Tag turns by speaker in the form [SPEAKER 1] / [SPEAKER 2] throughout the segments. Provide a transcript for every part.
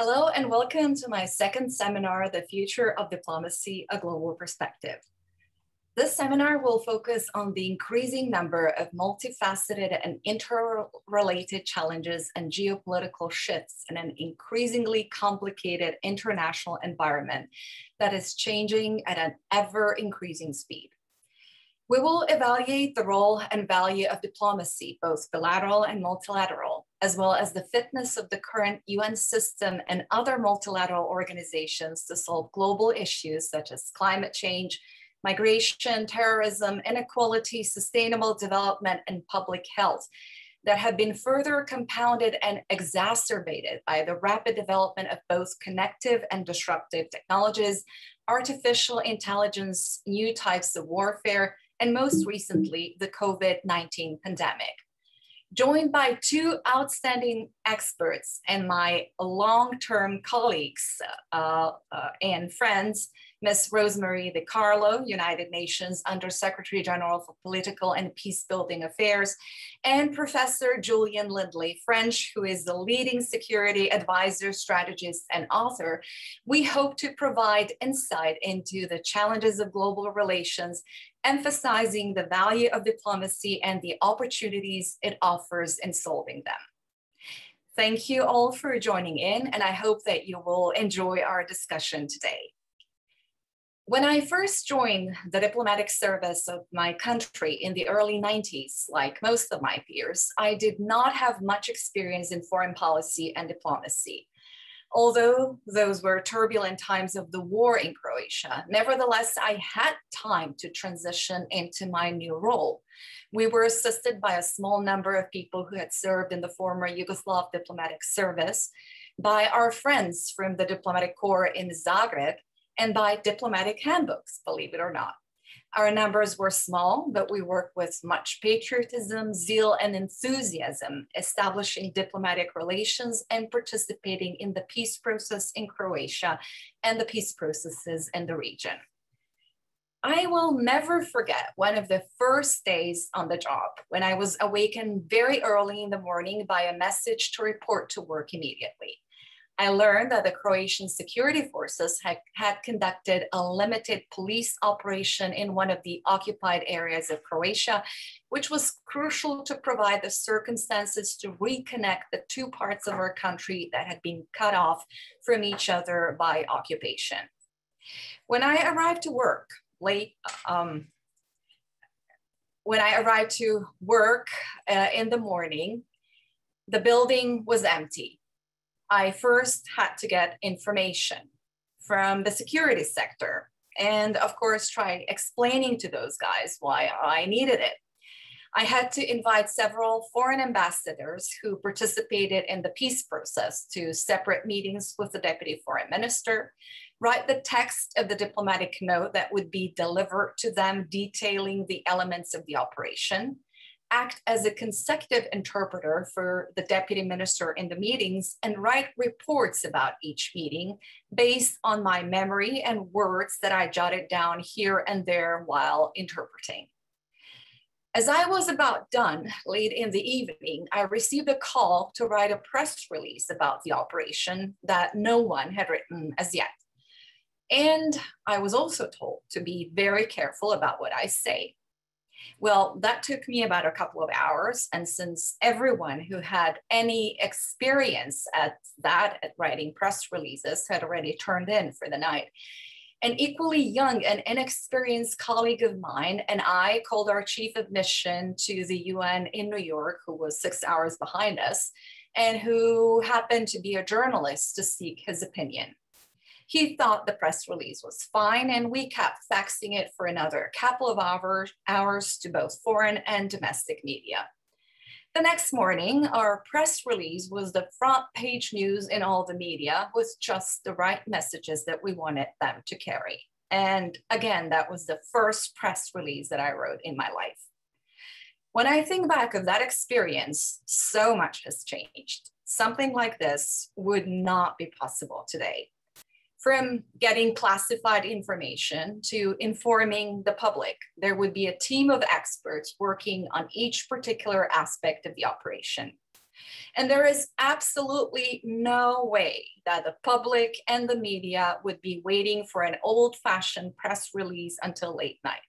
[SPEAKER 1] Hello and welcome to my second seminar, The Future of Diplomacy, A Global Perspective. This seminar will focus on the increasing number of multifaceted and interrelated challenges and geopolitical shifts in an increasingly complicated international environment that is changing at an ever increasing speed. We will evaluate the role and value of diplomacy, both bilateral and multilateral, as well as the fitness of the current UN system and other multilateral organizations to solve global issues such as climate change, migration, terrorism, inequality, sustainable development, and public health that have been further compounded and exacerbated by the rapid development of both connective and disruptive technologies, artificial intelligence, new types of warfare, and most recently, the COVID-19 pandemic joined by two outstanding experts and my long-term colleagues uh, uh, and friends, Ms. Rosemary DiCarlo, United Nations Under Secretary General for Political and Peacebuilding Affairs, and Professor Julian Lindley, French, who is the leading security advisor, strategist, and author. We hope to provide insight into the challenges of global relations emphasizing the value of diplomacy and the opportunities it offers in solving them. Thank you all for joining in, and I hope that you will enjoy our discussion today. When I first joined the diplomatic service of my country in the early 90s, like most of my peers, I did not have much experience in foreign policy and diplomacy. Although those were turbulent times of the war in Croatia, nevertheless, I had time to transition into my new role. We were assisted by a small number of people who had served in the former Yugoslav diplomatic service, by our friends from the diplomatic corps in Zagreb, and by diplomatic handbooks, believe it or not. Our numbers were small, but we worked with much patriotism, zeal, and enthusiasm, establishing diplomatic relations and participating in the peace process in Croatia and the peace processes in the region. I will never forget one of the first days on the job when I was awakened very early in the morning by a message to report to work immediately. I learned that the Croatian security forces had, had conducted a limited police operation in one of the occupied areas of Croatia, which was crucial to provide the circumstances to reconnect the two parts of our country that had been cut off from each other by occupation. When I arrived to work late, um, when I arrived to work uh, in the morning, the building was empty I first had to get information from the security sector and of course try explaining to those guys why I needed it. I had to invite several foreign ambassadors who participated in the peace process to separate meetings with the deputy foreign minister, write the text of the diplomatic note that would be delivered to them detailing the elements of the operation, act as a consecutive interpreter for the deputy minister in the meetings and write reports about each meeting based on my memory and words that I jotted down here and there while interpreting. As I was about done late in the evening, I received a call to write a press release about the operation that no one had written as yet. And I was also told to be very careful about what I say well, that took me about a couple of hours. And since everyone who had any experience at that, at writing press releases, had already turned in for the night, an equally young and inexperienced colleague of mine and I called our chief of mission to the UN in New York, who was six hours behind us, and who happened to be a journalist to seek his opinion. He thought the press release was fine, and we kept faxing it for another couple of hours, hours to both foreign and domestic media. The next morning, our press release was the front page news in all the media with just the right messages that we wanted them to carry. And again, that was the first press release that I wrote in my life. When I think back of that experience, so much has changed. Something like this would not be possible today from getting classified information to informing the public. There would be a team of experts working on each particular aspect of the operation. And there is absolutely no way that the public and the media would be waiting for an old fashioned press release until late night.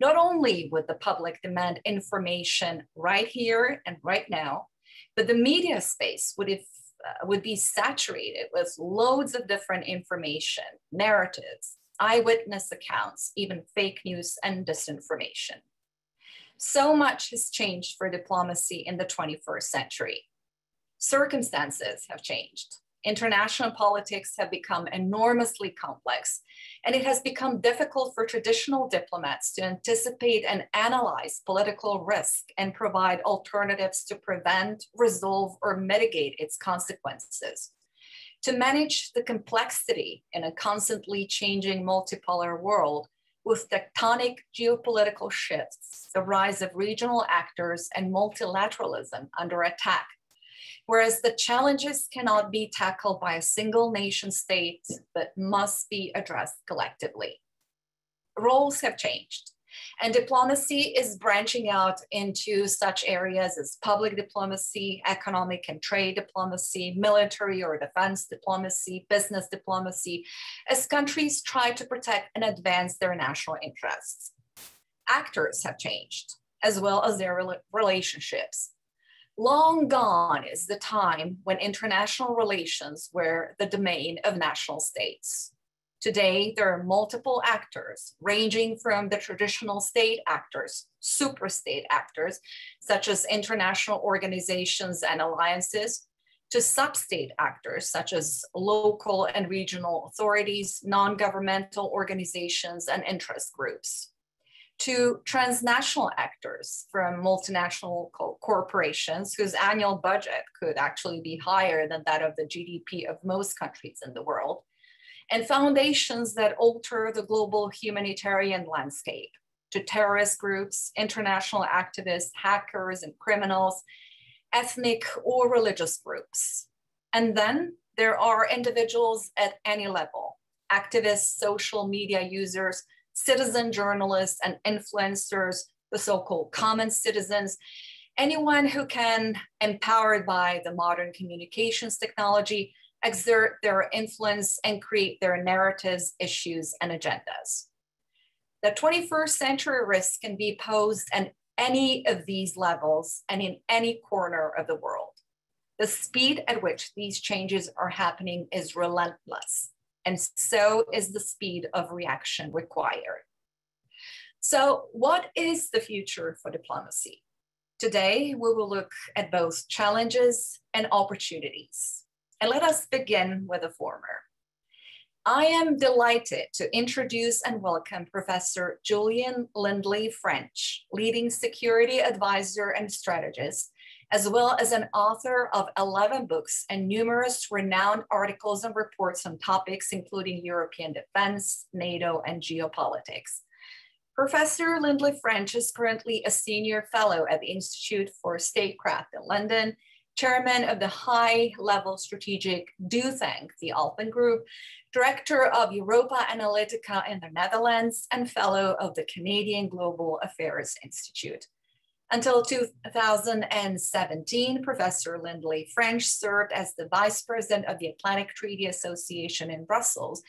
[SPEAKER 1] Not only would the public demand information right here and right now, but the media space would, uh, would be saturated with loads of different information, narratives, eyewitness accounts, even fake news and disinformation. So much has changed for diplomacy in the 21st century. Circumstances have changed. International politics have become enormously complex, and it has become difficult for traditional diplomats to anticipate and analyze political risk and provide alternatives to prevent, resolve, or mitigate its consequences. To manage the complexity in a constantly changing multipolar world, with tectonic geopolitical shifts, the rise of regional actors, and multilateralism under attack. Whereas the challenges cannot be tackled by a single nation state, but must be addressed collectively. Roles have changed. And diplomacy is branching out into such areas as public diplomacy, economic and trade diplomacy, military or defense diplomacy, business diplomacy, as countries try to protect and advance their national interests. Actors have changed, as well as their relationships. Long gone is the time when international relations were the domain of national states. Today, there are multiple actors, ranging from the traditional state actors, superstate actors, such as international organizations and alliances, to substate actors, such as local and regional authorities, non-governmental organizations, and interest groups, to transnational actors from multinational co corporations whose annual budget could actually be higher than that of the GDP of most countries in the world, and foundations that alter the global humanitarian landscape to terrorist groups, international activists, hackers, and criminals, ethnic or religious groups. And then there are individuals at any level activists, social media users, citizen journalists, and influencers, the so called common citizens, anyone who can, empowered by the modern communications technology, exert their influence and create their narratives, issues, and agendas. The 21st century risk can be posed at any of these levels and in any corner of the world. The speed at which these changes are happening is relentless, and so is the speed of reaction required. So, what is the future for diplomacy? Today, we will look at both challenges and opportunities. And let us begin with the former. I am delighted to introduce and welcome Professor Julian Lindley French, leading security advisor and strategist, as well as an author of 11 books and numerous renowned articles and reports on topics including European defense, NATO, and geopolitics. Professor Lindley French is currently a senior fellow at the Institute for Statecraft in London chairman of the high level strategic do think, the Alpen Group, director of Europa Analytica in the Netherlands, and fellow of the Canadian Global Affairs Institute. Until 2017, Professor Lindley French served as the vice president of the Atlantic Treaty Association in Brussels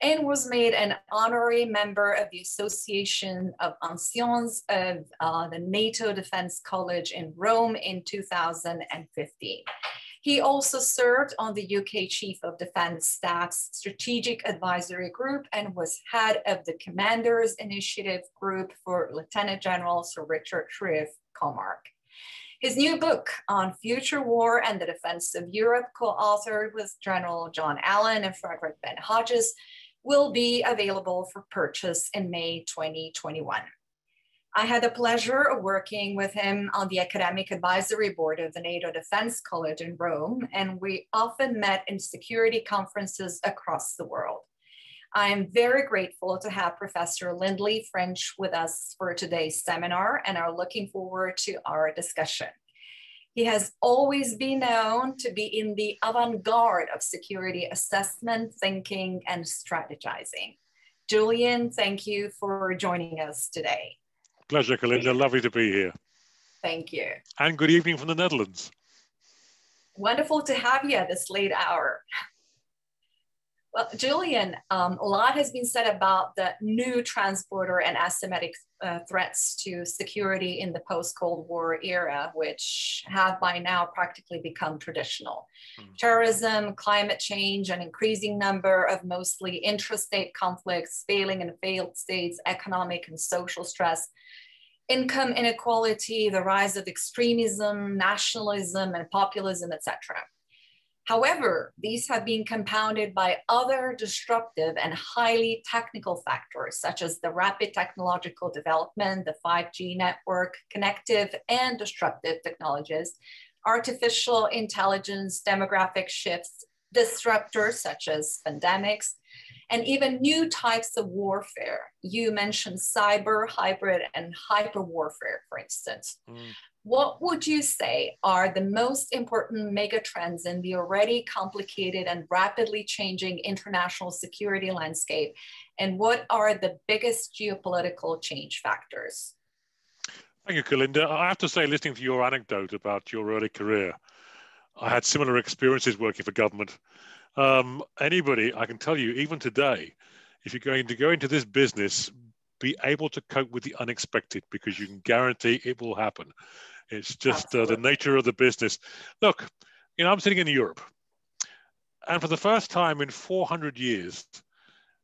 [SPEAKER 1] and was made an honorary member of the Association of Anciens of uh, the NATO Defense College in Rome in 2015. He also served on the UK Chief of Defense Staff's Strategic Advisory Group and was head of the Commanders Initiative Group for Lieutenant General Sir Richard Shirreff COMARRC. His new book on future war and the defense of Europe, co-authored with General John Allen and Frederick Ben Hodges, will be available for purchase in May 2021. I had the pleasure of working with him on the academic advisory board of the NATO Defense College in Rome, and we often met in security conferences across the world. I am very grateful to have Professor Lindley French with us for today's seminar and are looking forward to our discussion. He has always been known to be in the avant-garde of security assessment, thinking, and strategizing. Julian, thank you for joining us today.
[SPEAKER 2] Pleasure, Kolinda. Lovely to be here.
[SPEAKER 1] Thank you.
[SPEAKER 2] And good evening from the Netherlands.
[SPEAKER 1] Wonderful to have you at this late hour. Well, Julian, um, a lot has been said about the new transporter and asymmetric uh, threats to security in the post-Cold War era, which have by now practically become traditional. Mm. Terrorism, climate change, an increasing number of mostly intrastate conflicts, failing and failed states, economic and social stress, income inequality, the rise of extremism, nationalism, and populism, etc. However, these have been compounded by other disruptive and highly technical factors, such as the rapid technological development, the 5G network, connective and disruptive technologies, artificial intelligence, demographic shifts, disruptors such as pandemics, and even new types of warfare. You mentioned cyber, hybrid, and hyper warfare, for instance. Mm. What would you say are the most important megatrends in the already complicated and rapidly changing international security landscape? And what are the biggest geopolitical change factors?
[SPEAKER 2] Thank you, Kolinda. I have to say, listening to your anecdote about your early career, I had similar experiences working for government. Um, anybody, I can tell you, even today, if you're going to go into this business, be able to cope with the unexpected because you can guarantee it will happen. It's just uh, the nature of the business. Look, you know, I'm sitting in Europe, and for the first time in 400 years,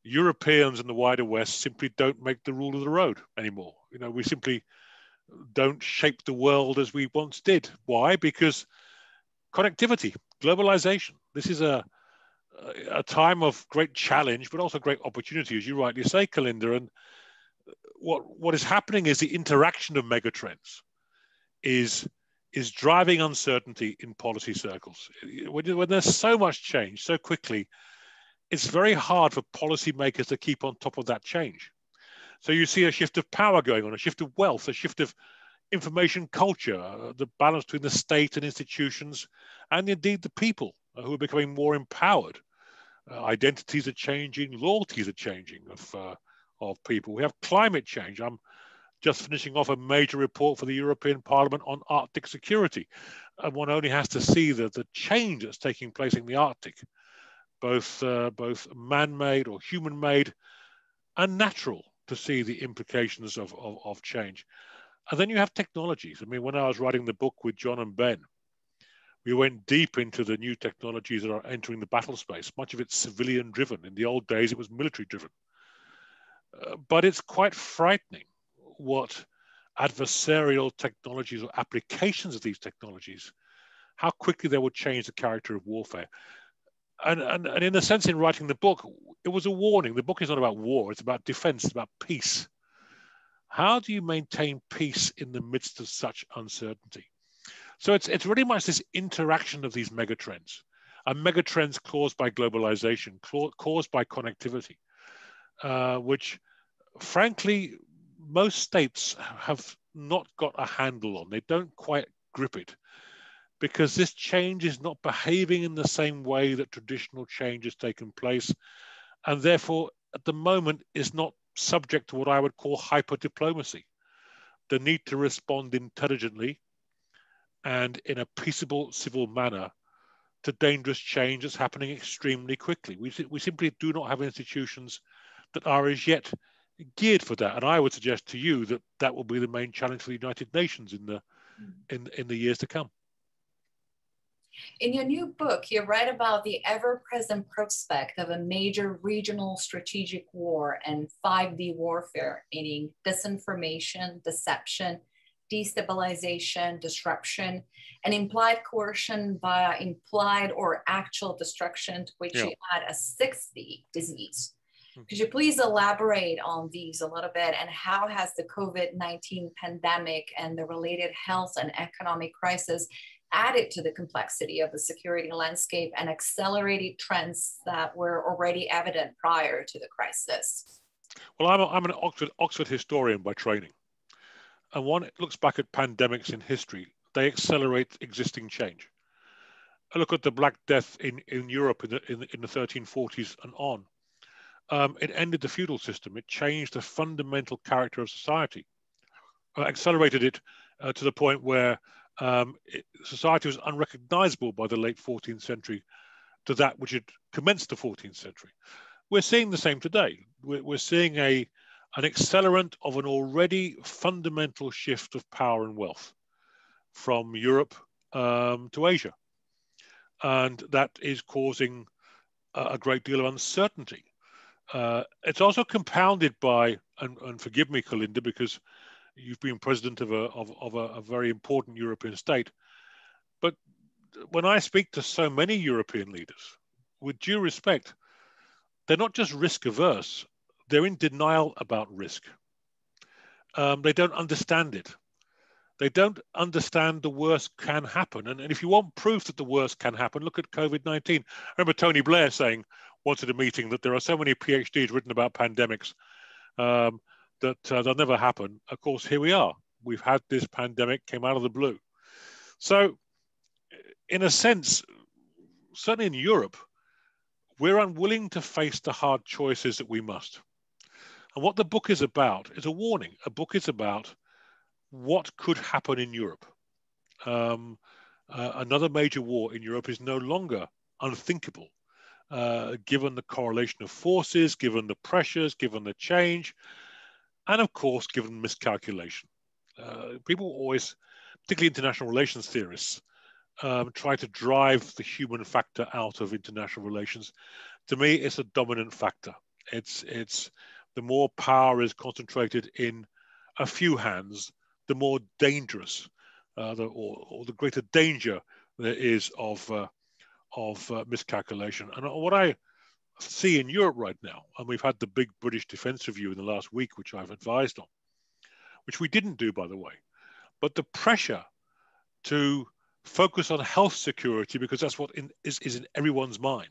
[SPEAKER 2] Europeans in the wider West simply don't make the rule of the road anymore. You know, we simply don't shape the world as we once did. Why? Because connectivity, globalization. This is a a time of great challenge, but also great opportunity, as you rightly say, Kolinda. And what what is happening is the interaction of megatrends is is driving uncertainty in policy circles. When, when there's so much change so quickly, it's very hard for policymakers to keep on top of that change. So you see a shift of power going on, a shift of wealth, a shift of information culture, uh, the balance between the state and institutions, and indeed the people uh, who are becoming more empowered. Uh, identities are changing, loyalties are changing of, uh, of people. We have climate change. I'm just finishing off a major report for the European Parliament on Arctic security. And one only has to see the, the change that's taking place in the Arctic, both, uh, both man-made or human-made and natural to see the implications of, of, of change. And then you have technologies. I mean, when I was writing the book with John and Ben, we went deep into the new technologies that are entering the battle space. Much of it's civilian driven. In the old days, it was military driven. Uh, but it's quite frightening what adversarial technologies or applications of these technologies, how quickly they will change the character of warfare. And, and, and in a sense, in writing the book, it was a warning. The book is not about war, it's about defense, it's about peace. How do you maintain peace in the midst of such uncertainty? So it's, it's really much this interaction of these megatrends, and megatrends caused by globalization, caused by connectivity, uh, which frankly most states have not got a handle on. They don't quite grip it because this change is not behaving in the same way that traditional change has taken place. And therefore, at the moment, is not subject to what I would call hyper diplomacy the need to respond intelligently and in a peaceable civil manner to dangerous change that's happening extremely quickly. We, we simply do not have institutions that are as yet geared for that. And I would suggest to you that that will be the main challenge for the United Nations in the mm. in in the years to come.
[SPEAKER 1] In your new book, you write about the ever-present prospect of a major regional strategic war and 5D warfare, meaning disinformation, deception, destabilization, disruption, and implied coercion via implied or actual destruction, to which yeah. you add a 6D disease. Hmm. Could you please elaborate on these a little bit and how has the COVID-19 pandemic and the related health and economic crisis added to the complexity of the security landscape and accelerated trends that were already evident prior to the crisis?
[SPEAKER 2] Well, I'm, a, I'm an Oxford, Oxford historian by training. And one it looks back at pandemics in history, they accelerate existing change. I look at the Black Death in, in Europe in the, in, the 1340s and on um, it ended the feudal system. It changed the fundamental character of society, uh, accelerated it uh, to the point where um, it, society was unrecognizable by the late 14th century to that which had commenced the 14th century. We're seeing the same today. We're, we're seeing a, an accelerant of an already fundamental shift of power and wealth from Europe um, to Asia. And that is causing a, a great deal of uncertainty. Uh, it's also compounded by, and, and, forgive me, Kolinda, because you've been president of, a, of, of a, a very important European state. But when I speak to so many European leaders, with due respect, they're not just risk averse, they're in denial about risk. Um, they don't understand it. They don't understand the worst can happen. And, and if you want proof that the worst can happen, look at COVID 19. I remember Tony Blair saying once at a meeting that there are so many PhDs written about pandemics um, that uh, they'll never happen. Of course, here we are. We've had this pandemic, came out of the blue. So, in a sense, certainly in Europe, we're unwilling to face the hard choices that we must. And what the book is about is a warning. A book is about what could happen in Europe. Um, uh, another major war in Europe is no longer unthinkable, uh, given the correlation of forces, given the pressures, given the change, and of course, given miscalculation. Uh, people always, particularly international relations theorists, um, try to drive the human factor out of international relations. To me, it's a dominant factor. It's it's the more power is concentrated in a few hands, the more dangerous, uh, the, or, or, the greater danger there is of uh, of uh, miscalculation. And what I see in Europe right now, and we've had the big British Defence Review in the last week, which I've advised on, which we didn't do, by the way, but the pressure to focus on health security because that's what in, is, is in everyone's mind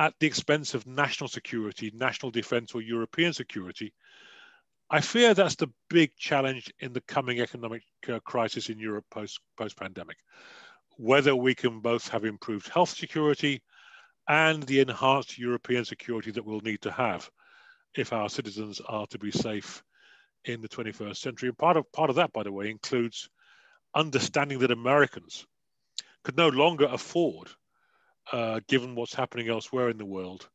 [SPEAKER 2] at the expense of national security, national defense, or European security. I fear that's the big challenge in the coming economic uh, crisis in Europe post post pandemic. Whether we can both have improved health security and the enhanced European security that we'll need to have if our citizens are to be safe in the 21st century. And part of part of that, by the way, includes understanding that Americans could no longer afford, uh, given what's happening elsewhere in the world,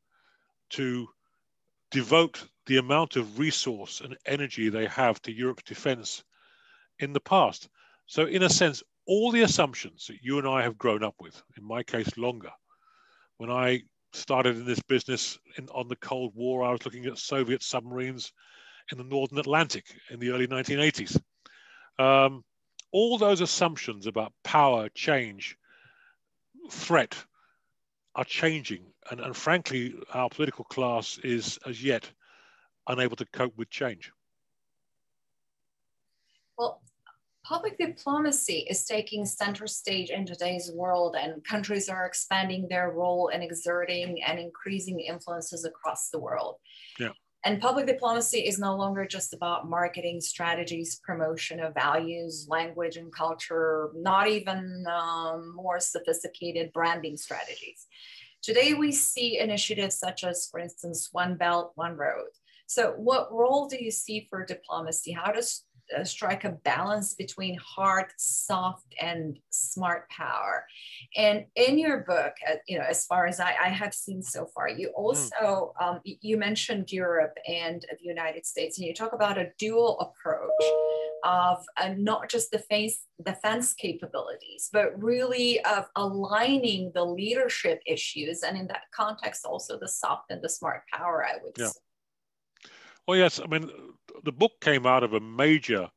[SPEAKER 2] to devote the amount of resource and energy they have to Europe's defense in the past. So, in a sense, all the assumptions that you and I have grown up with, in my case, longer, when I started in this business in, on the Cold War, I was looking at Soviet submarines in the Northern Atlantic in the early 1980s. Um, all those assumptions about power, change, threat are changing. And, and frankly, our political class is as yet unable to cope with change.
[SPEAKER 1] Well, public diplomacy is taking center stage in today's world, and countries are expanding their role and exerting and increasing influences across the world.
[SPEAKER 2] Yeah.
[SPEAKER 1] And public diplomacy is no longer just about marketing strategies, promotion of values, language, and culture, not even um, more sophisticated branding strategies. Today, we see initiatives such as, for instance, One Belt, One Road. So, what role do you see for diplomacy? How does uh, strike a balance between hard, soft, and smart power. And in your book, uh, you know, as far as I, I, have seen so far, you hmm. also mm. um, you mentioned Europe and the United States, and you talk about a dual approach of uh, not just defense defense capabilities, but really of aligning the leadership issues, and in that context, also the soft and the smart power. I would
[SPEAKER 2] yeah.
[SPEAKER 1] say.
[SPEAKER 2] Well, yes. I mean, the book came out of a major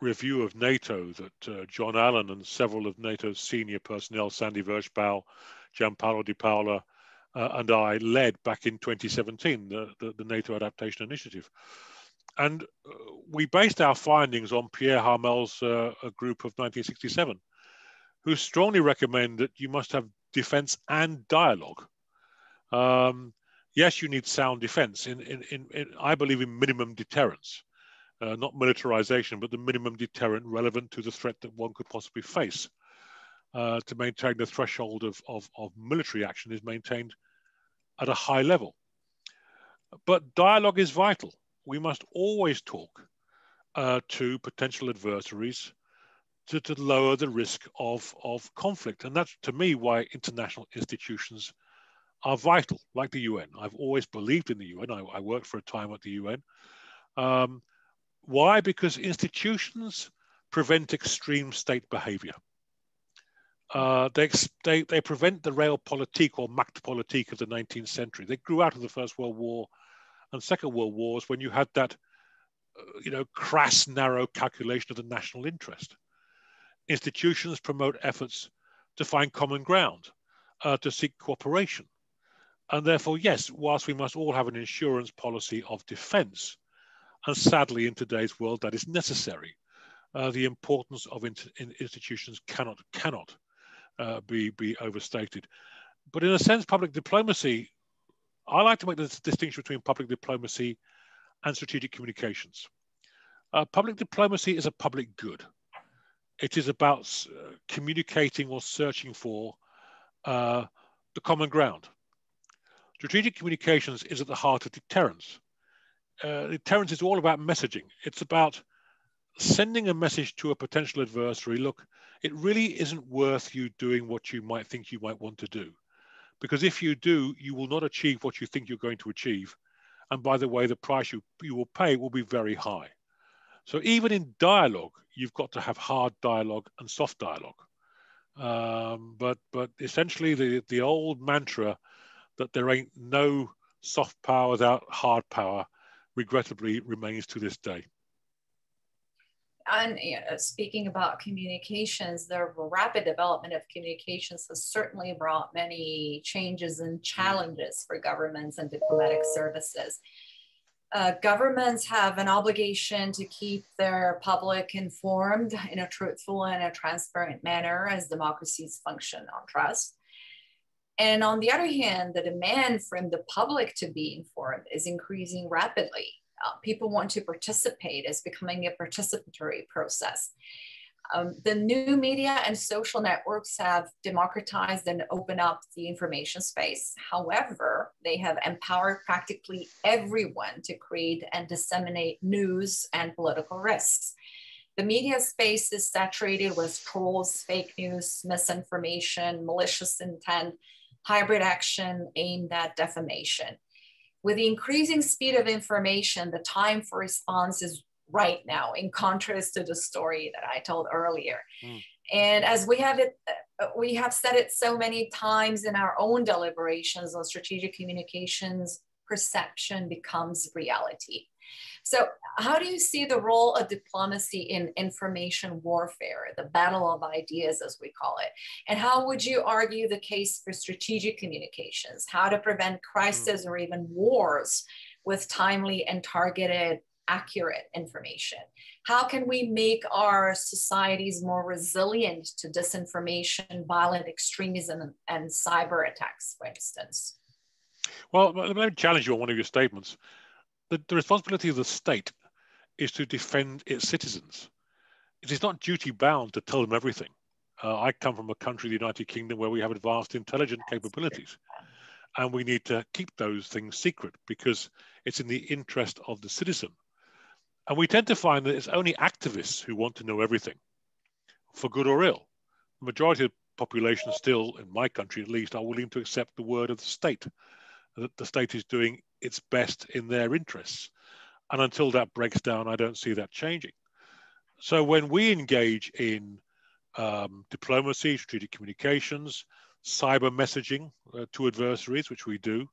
[SPEAKER 2] review of NATO that uh, John Allen and several of NATO's senior personnel, Sandy Vershbow, Gianpaolo Di Paola, uh, and I led back in 2017, the, the, the NATO Adaptation Initiative. And uh, we based our findings on Pierre Harmel's uh, group of 1967, who strongly recommend that you must have defense and dialogue. Um, yes, you need sound defense. In, in, in, in I believe in minimum deterrence, uh, not militarization, but the minimum deterrent relevant to the threat that one could possibly face. Uh, to maintain the threshold of, of, of military action is maintained at a high level. But dialogue is vital. We must always talk uh, to potential adversaries to, to lower the risk of, of conflict. And that's to me why international institutions are vital, like the UN. I've always believed in the UN. I, I worked for a time at the UN. Um, why? Because institutions prevent extreme state behavior. Uh, they, they, they prevent the realpolitik or Machtpolitik of the 19th century. They grew out of the First World War and Second World Wars when you had that, uh, you know, crass, narrow calculation of the national interest. Institutions promote efforts to find common ground, uh, to seek cooperation. And therefore, yes, whilst we must all have an insurance policy of defense, and sadly in today's world that is necessary, uh, the importance of in institutions cannot, cannot uh, be, be overstated. But in a sense, public diplomacy, I like to make this distinction between public diplomacy and strategic communications. Uh, public diplomacy is a public good. It is about uh, communicating or searching for uh, the common ground. Strategic communications is at the heart of deterrence. Uh, deterrence is all about messaging. It's about sending a message to a potential adversary look, it really isn't worth you doing what you might think you might want to do. Because if you do, you will not achieve what you think you're going to achieve. And by the way, the price you, you will pay will be very high. So even in dialogue, you've got to have hard dialogue and soft dialogue. Um, but but essentially, the the old mantra that there ain't no soft power without hard power, regrettably remains to this day
[SPEAKER 1] and know, speaking about communications, the rapid development of communications has certainly brought many changes and challenges for governments and diplomatic services. Uh, governments have an obligation to keep their public informed in a truthful and a transparent manner as democracies function on trust. And on the other hand, the demand from the public to be informed is increasing rapidly uh, people want to participate it's becoming a participatory process. Um, the new media and social networks have democratized and opened up the information space. However, they have empowered practically everyone to create and disseminate news and political risks. The media space is saturated with trolls, fake news, misinformation, malicious intent, hybrid action aimed at defamation with the increasing speed of information, the time for response is right now, in contrast to the story that I told earlier. Mm. And as we have it, uh, we have said it so many times in our own deliberations on strategic communications, perception becomes reality. So, how do you see the role of diplomacy in information warfare, the battle of ideas, as we call it? And how would you argue the case for strategic communications, how to prevent crises mm. or even wars with timely and targeted, accurate information? How can we make our societies more resilient to disinformation, violent extremism, and cyber attacks, for instance?
[SPEAKER 2] Well, let me challenge you on one of your statements the, the responsibility of the state is to defend its citizens. It is not duty bound to tell them everything. Uh, I come from a country, the United Kingdom, where we have advanced intelligence capabilities. And we need to keep those things secret because it's in the interest of the citizen. And we tend to find that it's only activists who want to know everything, for good or ill. The majority of the population still, in my country at least, are willing to accept the word of the state, that the state is doing its best in their interests. And until that breaks down, I don't see that changing. So when we engage in um, diplomacy, strategic communications, cyber messaging uh, to adversaries, which we do,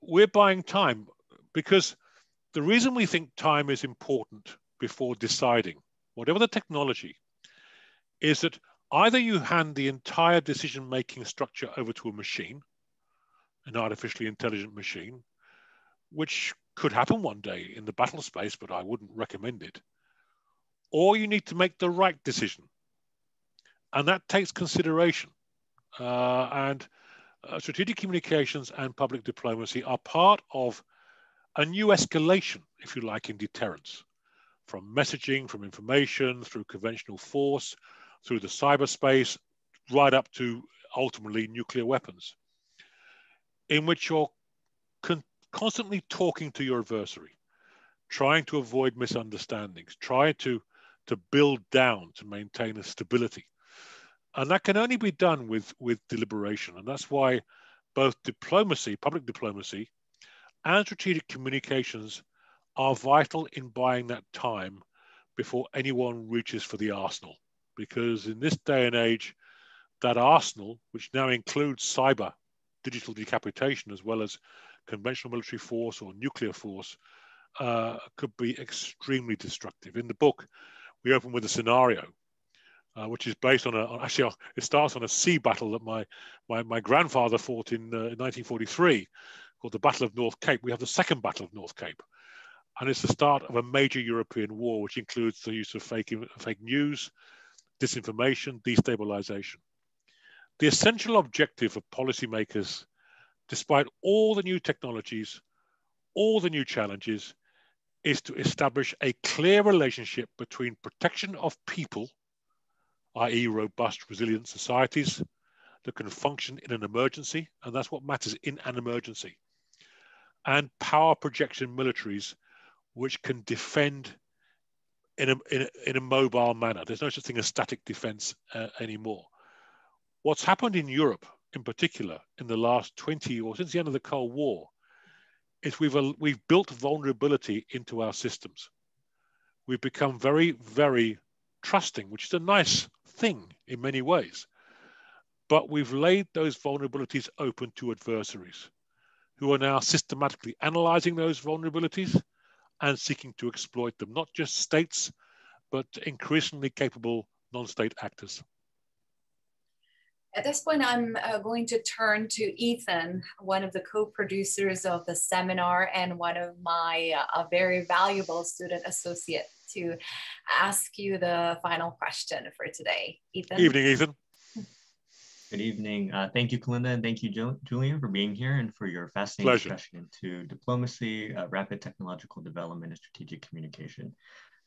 [SPEAKER 2] we're buying time because the reason we think time is important before deciding, whatever the technology, is that either you hand the entire decision making structure over to a machine, an artificially intelligent machine, which could happen one day in the battle space, but I wouldn't recommend it. Or you need to make the right decision. And that takes consideration. Uh, and uh, strategic communications and public diplomacy are part of a new escalation, if you like, in deterrence from messaging, from information, through conventional force, through the cyberspace, right up to ultimately nuclear weapons, in which you're constantly talking to your adversary, trying to avoid misunderstandings, trying to to build down to maintain a stability. And that can only be done with, with deliberation. And that's why both diplomacy, public diplomacy, and strategic communications are vital in buying that time before anyone reaches for the arsenal. Because in this day and age, that arsenal, which now includes cyber, digital decapitation, as well as conventional military force or nuclear force, uh, could be extremely destructive. In the book, we open with a scenario, uh, which is based on a actually uh, it starts on a sea battle that my my, my grandfather fought in, uh, in 1943, called the Battle of North Cape. We have the Second Battle of North Cape, and it's the start of a major European war, which includes the use of fake fake news, disinformation, destabilization. The essential objective of policymakers, despite all the new technologies, all the new challenges, is to establish a clear relationship between protection of people, i.e., robust, resilient societies that can function in an emergency, and that's what matters in an emergency, and power projection militaries which can defend in a, in a, in a mobile manner. There's no such thing as static defense uh, anymore. What's happened in Europe, in particular, in the last 20 or since the end of the Cold War, is we've, we've built vulnerability into our systems. We've become very, very trusting, which is a nice thing in many ways. But we've laid those vulnerabilities open to adversaries who are now systematically analyzing those vulnerabilities and seeking to exploit them, not just states, but increasingly capable non-state actors.
[SPEAKER 1] At this point, I'm uh, going to turn to Ethan, one of the co-producers of the seminar and one of my uh, very valuable student associate to ask you the final question for today. Ethan.
[SPEAKER 2] Evening, Ethan.
[SPEAKER 3] Good evening. Uh, thank you, Kolinda, and thank you, Julian, for being here and for your fascinating
[SPEAKER 2] Pleasure.
[SPEAKER 3] discussion into diplomacy, uh, rapid technological development, and strategic communication.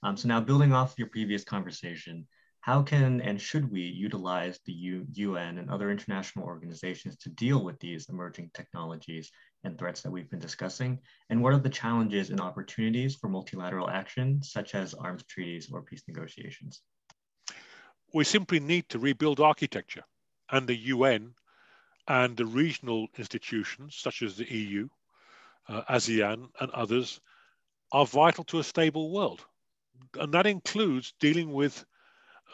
[SPEAKER 3] Um, so now building off your previous conversation, how can and should we utilize the U UN and other international organizations to deal with these emerging technologies and threats that we've been discussing? And what are the challenges and opportunities for multilateral action, such as arms treaties or peace negotiations?
[SPEAKER 2] We simply need to rebuild architecture and the UN and the regional institutions, such as the EU, uh, ASEAN, and others, are vital to a stable world. And that includes dealing with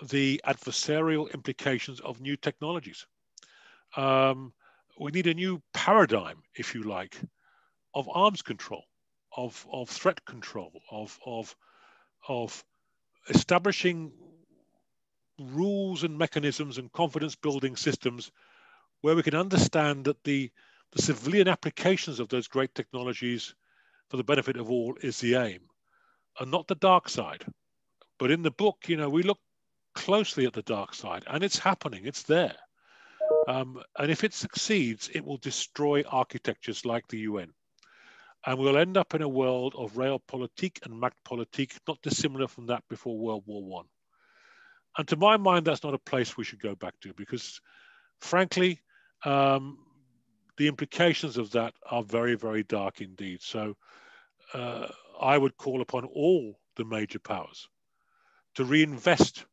[SPEAKER 2] the adversarial implications of new technologies. Um, we need a new paradigm, if you like, of arms control, of, of threat control, of, of, of establishing rules and mechanisms and confidence building systems where we can understand that the, the civilian applications of those great technologies for the benefit of all is the aim and not the dark side. But in the book, you know, we look closely at the dark side, and it's happening, it's there. Um, and if it succeeds, it will destroy architectures like the UN. And we'll end up in a world of realpolitik and machtpolitik, not dissimilar from that before World War One. And to my mind, that's not a place we should go back to because, frankly, um, the implications of that are very, very dark indeed. So uh, I would call upon all the major powers to reinvest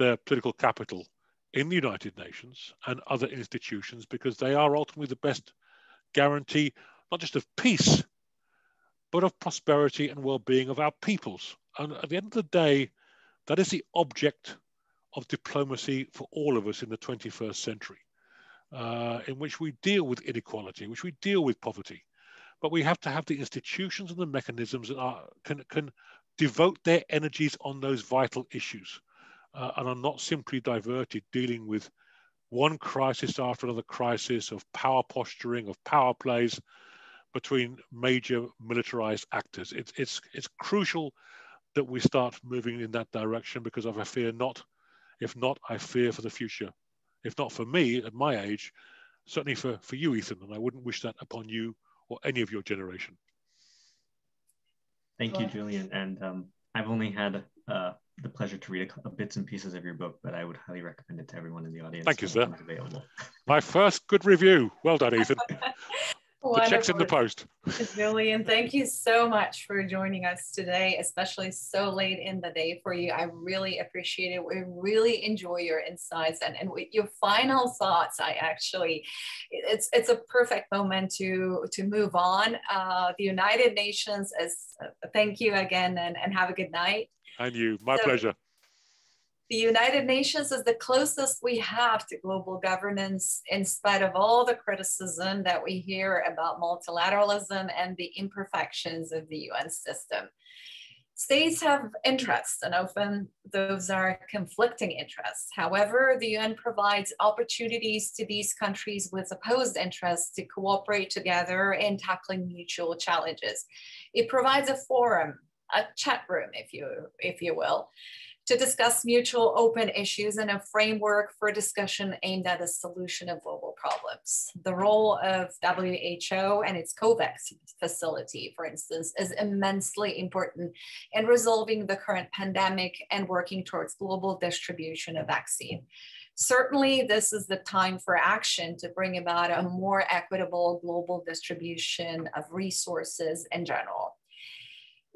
[SPEAKER 2] their political capital in the United Nations and other institutions because they are ultimately the best guarantee, not just of peace, but of prosperity and well being of our peoples. And at the end of the day, that is the object of diplomacy for all of us in the 21st century, uh, in which we deal with inequality, which we deal with poverty. But we have to have the institutions and the mechanisms that are, can, can devote their energies on those vital issues uh, and are not simply diverted dealing with one crisis after another crisis of power posturing, of power plays between major militarized actors. It's, it's, it's crucial that we start moving in that direction because of I fear not, if not, I fear for the future. If not for me at my age, certainly for, for you, Ethan, and I wouldn't wish that upon you or any of your generation.
[SPEAKER 3] Thank you, Julian. And um, I've only had uh, the pleasure to read a, a, bits and pieces of your book, but I would highly recommend it to everyone in the audience.
[SPEAKER 2] Thank you, sir. Available. My first good review. Well done, Ethan. The check's in the post.
[SPEAKER 1] Julian, thank you so much for joining us today, especially so late in the day for you. I really appreciate it. We really enjoy your insights and, and your final thoughts. I actually, it's it's a perfect moment to to move on. Uh, the United Nations is, uh, thank you again and, and have a good night.
[SPEAKER 2] And you, my so, pleasure.
[SPEAKER 1] The United Nations is the closest we have to global governance in spite of all the criticism that we hear about multilateralism and the imperfections of the UN system. States have interests and often those are conflicting interests. However, the UN provides opportunities to these countries with opposed interests to cooperate together in tackling mutual challenges. It provides a forum, a chat room, if you, if you will, to discuss mutual open issues and a framework for discussion aimed at a solution of global problems. The role of WHO and its COVAX facility, for instance, is immensely important in resolving the current pandemic and working towards global distribution of vaccine. Certainly, this is the time for action to bring about a more equitable global distribution of resources in general.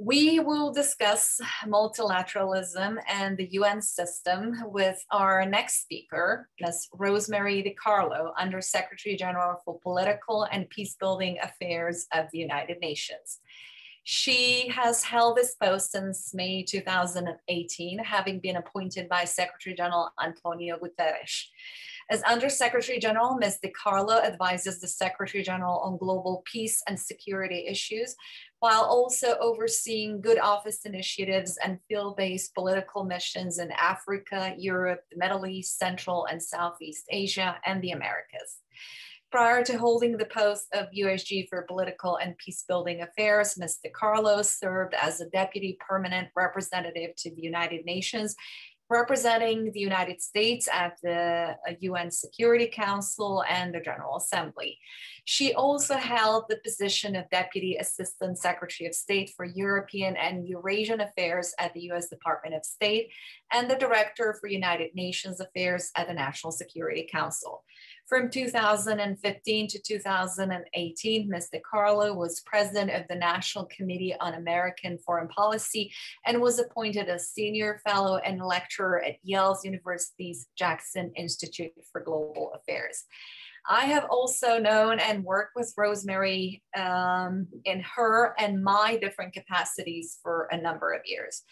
[SPEAKER 1] We will discuss multilateralism and the UN system with our next speaker, Ms. Rosemary DiCarlo, Under Secretary General for Political and Peacebuilding Affairs of the United Nations. She has held this post since May 2018, having been appointed by Secretary General Antonio Guterres. As Under Secretary General, Ms. DiCarlo advises the Secretary General on global peace and security issues, while also overseeing good office initiatives and field-based political missions in Africa, Europe, the Middle East, Central and Southeast Asia, and the Americas. Prior to holding the post of USG for Political and Peacebuilding Affairs, Ms. DiCarlo served as a Deputy Permanent Representative to the United Nations representing the United States at the UN uh, Security Council and the General Assembly. She also held the position of Deputy Assistant Secretary of State for European and Eurasian Affairs at the US Department of State and the Director for United Nations Affairs at the National Security Council. From 2015 to 2018, Ms. DiCarlo was president of the National Committee on American Foreign Policy and was appointed a senior fellow and lecturer at Yale's University's Jackson Institute for Global Affairs. I have also known and worked with Rosemary um, in her and my different capacities for a number of years.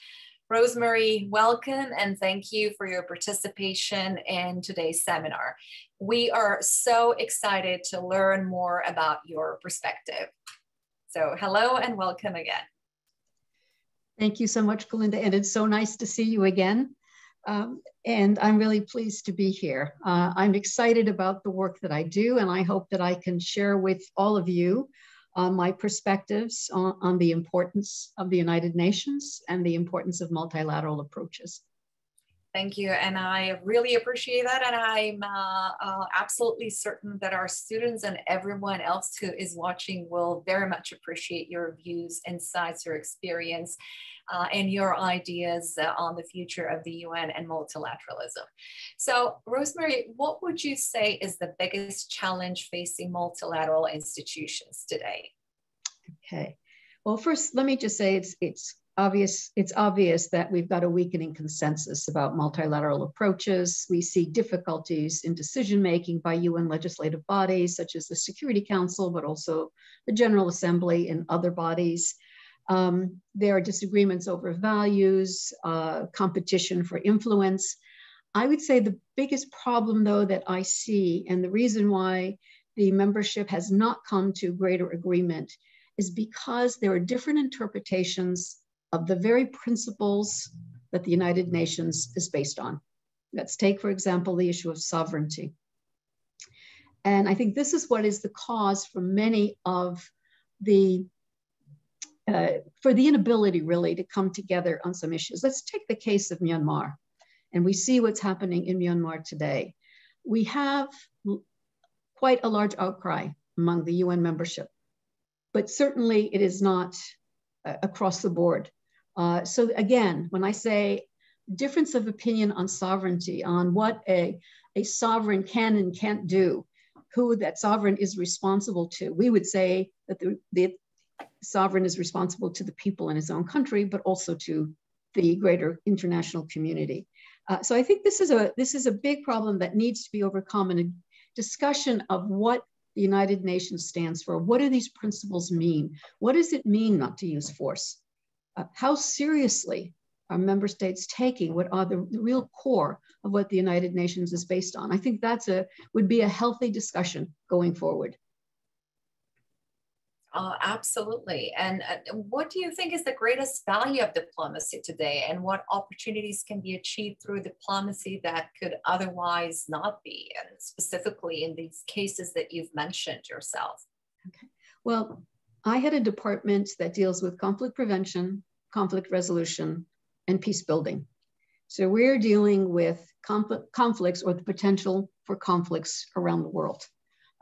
[SPEAKER 1] Rosemary, welcome and thank you for your participation in today's seminar. We are so excited to learn more about your perspective. So hello and welcome again.
[SPEAKER 4] Thank you so much, Kolinda, and it's so nice to see you again. Um, and I'm really pleased to be here. Uh, I'm excited about the work that I do, and I hope that I can share with all of you uh, my perspectives on, on, the importance of the United Nations and the importance of multilateral approaches.
[SPEAKER 1] Thank you. And I really appreciate that. And I'm uh, uh, absolutely certain that our students and everyone else who is watching will very much appreciate your views, insights, your experience, uh, and your ideas uh, on the future of the UN and multilateralism. So, Rosemary, what would you say is the biggest challenge facing multilateral institutions today?
[SPEAKER 4] Okay. Well, first, let me just say it's it's obvious it's obvious that we've got a weakening consensus about multilateral approaches. We see difficulties in decision making by UN legislative bodies such as the Security Council, but also the General Assembly and other bodies. Um, there are disagreements over values, uh, competition for influence. I would say the biggest problem, though, that I see, and the reason why the membership has not come to greater agreement, is because there are different interpretations of the very principles that the United Nations is based on. Let's take, for example, the issue of sovereignty. And I think this is what is the cause for many of the, uh, for the inability really to come together on some issues. Let's take the case of Myanmar. And we see what's happening in Myanmar today. We have quite a large outcry among the UN membership, but certainly it is not uh, across the board. Uh, so again, when I say difference of opinion on sovereignty, on what a, a sovereign can and can't do, who that sovereign is responsible to. We would say that the, the sovereign is responsible to the people in his own country, but also to the greater international community. Uh, so I think this is a this is a big problem that needs to be overcome in a discussion of what the United Nations stands for. What do these principles mean? What does it mean not to use force? Uh, how seriously are member states taking what are the, the, real core of what the United Nations is based on? I think that's a would be a healthy discussion going forward.
[SPEAKER 1] Uh, absolutely. And uh, what do you think is the greatest value of diplomacy today, and what opportunities can be achieved through diplomacy that could otherwise not be, and specifically in these cases that you've mentioned yourself?
[SPEAKER 4] Okay. Well, I had a department that deals with conflict prevention, conflict resolution, and peace building. So we're dealing with conflict, conflicts or the potential for conflicts around the world.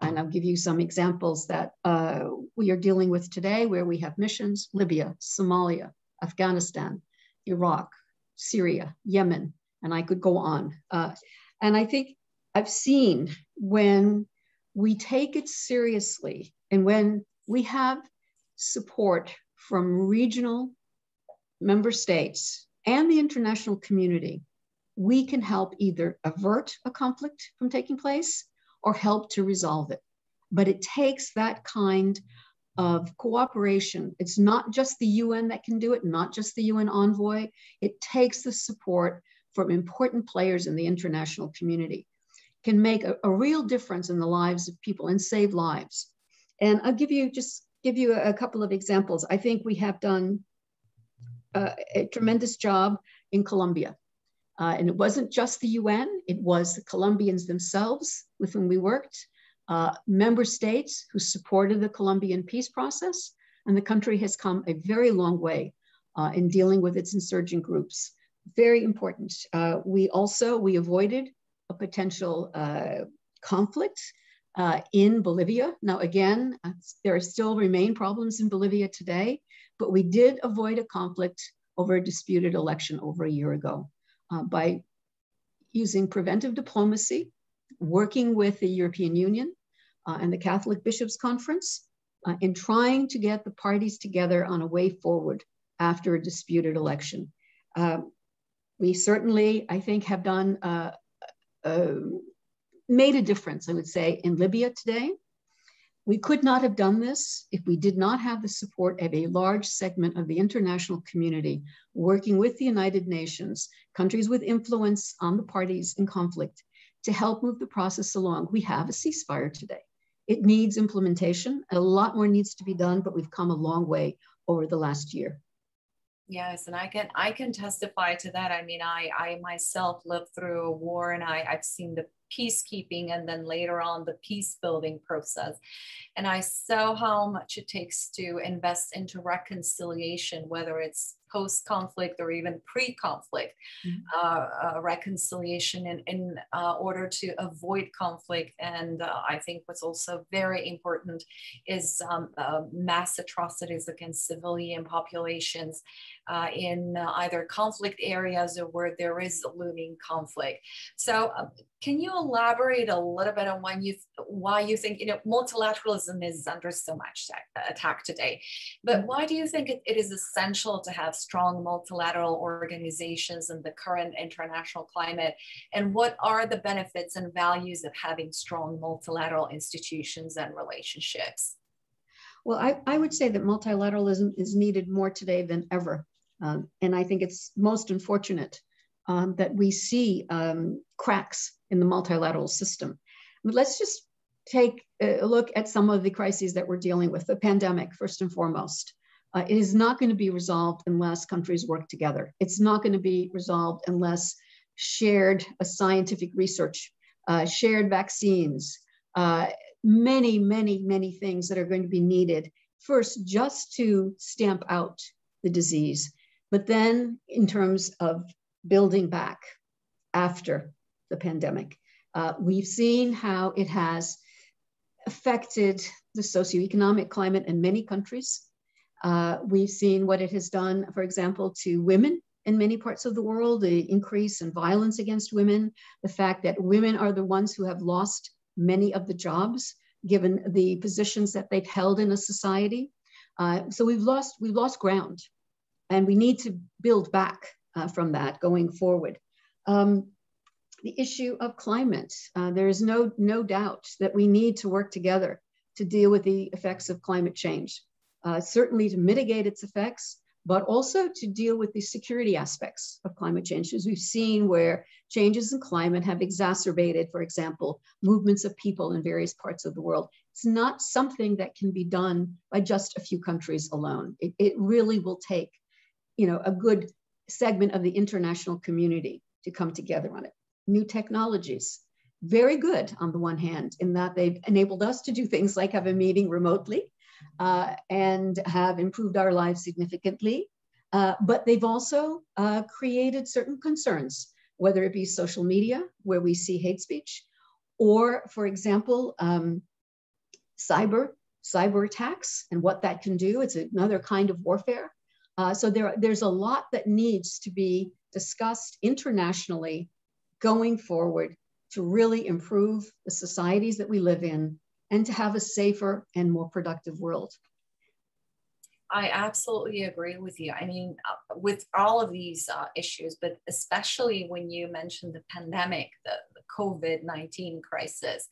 [SPEAKER 4] And I'll give you some examples that uh, we are dealing with today where we have missions, Libya, Somalia, Afghanistan, Iraq, Syria, Yemen, and I could go on. Uh, and I think I've seen when we take it seriously and when we have support from regional member states and the international community, we can help either avert a conflict from taking place or help to resolve it. But it takes that kind of cooperation. It's not just the UN that can do it, not just the UN envoy. It takes the support from important players in the international community. Can make a, a real difference in the lives of people and save lives. And I'll give you just give you a, a couple of examples. I think we have done uh, a tremendous job in Colombia. Uh, and it wasn't just the UN, it was the Colombians themselves with whom we worked, uh, member states who supported the Colombian peace process, and the country has come a very long way uh, in dealing with its insurgent groups. Very important. Uh, we also, we avoided a potential uh, in Bolivia. Now, again, there still remain problems in Bolivia today, but we did avoid a conflict over a disputed election over a year ago uh, by using preventive diplomacy, working with the European Union uh, and the Catholic Bishops' Conference uh, in trying to get the parties together on a way forward after a disputed election. Um, we certainly, I think, have done uh, uh, made a difference, I would say, in Libya today. We could not have done this if we did not have the support of a large segment of the international community working with the United Nations, countries with influence on the parties in conflict, to help move the process along. We have a ceasefire today. It needs implementation. A lot more needs to be done, but we've come a long way over the last year.
[SPEAKER 1] Yes, and I can I can testify to that. I mean, I I myself lived through a war, and I I've seen the peacekeeping and then later on the peace building process. And I saw how much it takes to invest into reconciliation, whether it's post conflict or even pre conflict mm-hmm. uh, uh, reconciliation in, in uh, order to avoid conflict. And uh, I think what's also very important is um, uh, mass atrocities against civilian populations uh, in either conflict areas or where there is looming conflict. So, can you elaborate a little bit on why you why you think you know multilateralism is under so much attack today, but mm-hmm. why do you think it, it is essential to have strong multilateral organizations in the current international climate? And what are the benefits and values of having strong multilateral institutions and relationships?
[SPEAKER 4] Well, I, I would say that multilateralism is needed more today than ever. Um, and I think it's most unfortunate um, that we see um, cracks in the multilateral system. But let's just take a look at some of the crises that we're dealing with. The pandemic, first and foremost. Uh, it is not going to be resolved unless countries work together. It's not going to be resolved unless shared uh, scientific research, uh, shared vaccines, uh, many, many, many things that are going to be needed. First, just to stamp out the disease, but then in terms of building back after the pandemic. Uh, we've seen how it has affected the socioeconomic climate in many countries. Uh, we've seen what it has done, for example, to women in many parts of the world, the increase in violence against women, the fact that women are the ones who have lost many of the jobs given the positions that they've held in a society. Uh, so we've lost, we've lost ground and we need to build back uh, from that going forward. Um, the issue of climate, uh, there is no, no doubt that we need to work together to deal with the effects of climate change, uh, certainly to mitigate its effects, but also to deal with the security aspects of climate change, as we've seen where changes in climate have exacerbated, for example, movements of people in various parts of the world. It's not something that can be done by just a few countries alone. It, it really will take, you know, a good segment of the international community to come together on it. New technologies, very good on the one hand, in that they've enabled us to do things like have a meeting remotely uh, and have improved our lives significantly. Uh, but they've also uh, created certain concerns, whether it be social media, where we see hate speech, or, for example, um, cyber cyber attacks and what that can do. It's another kind of warfare. Uh, so there, there's a lot that needs to be discussed internationally going forward to really improve the societies that we live in and to have a safer and more productive world.
[SPEAKER 1] I absolutely agree with you. I mean, uh, with all of these uh, issues, but especially when you mentioned the pandemic, the, the COVID 19 crisis.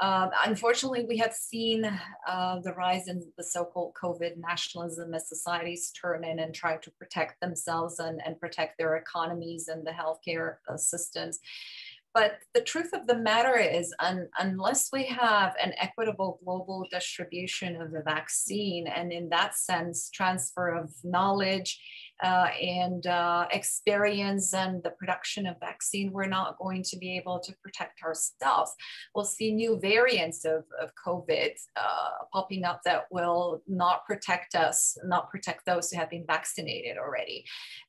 [SPEAKER 1] Um, unfortunately, we have seen uh, the rise in the so called COVID nationalism as societies turn in and try to protect themselves and, and protect their economies and the healthcare uh, systems. But the truth of the matter is, un, unless we have an equitable global distribution of the vaccine, and in that sense, transfer of knowledge uh, and uh, experience and the production of vaccine, we're not going to be able to protect ourselves. We'll see new variants of, of COVID uh, popping up that will not protect us, not protect those who have been vaccinated already.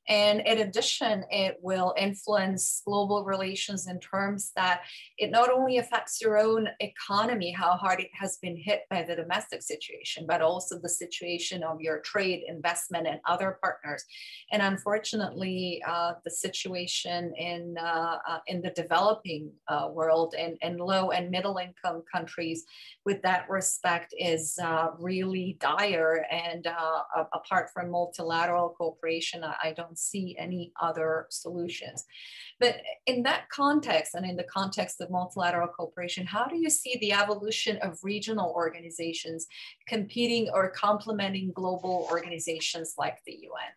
[SPEAKER 1] And in addition, it will influence global relations in terms that it not only affects your own economy, how hard it has been hit by the domestic situation, but also the situation of your trade, investment, and other partners. And unfortunately, uh, the situation in, uh, uh, in the developing uh, world and, and low and middle income countries with that respect is uh, really dire. And uh, apart from multilateral cooperation, I, I don't see any other solutions. But in that context, and in the context of multilateral cooperation, how do you see the evolution of regional organizations competing or complementing global organizations like the UN?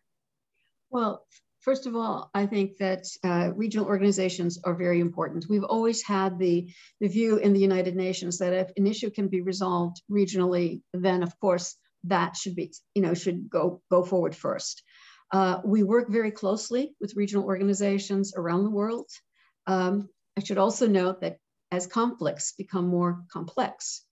[SPEAKER 4] Well, first of all, I think that uh, regional organizations are very important. We've always had the, the view in the United Nations that if an issue can be resolved regionally, then of course that should be, you know, should go, go forward first. Uh, we work very closely with regional organizations around the world. Um, I should also note that as conflicts become more complex,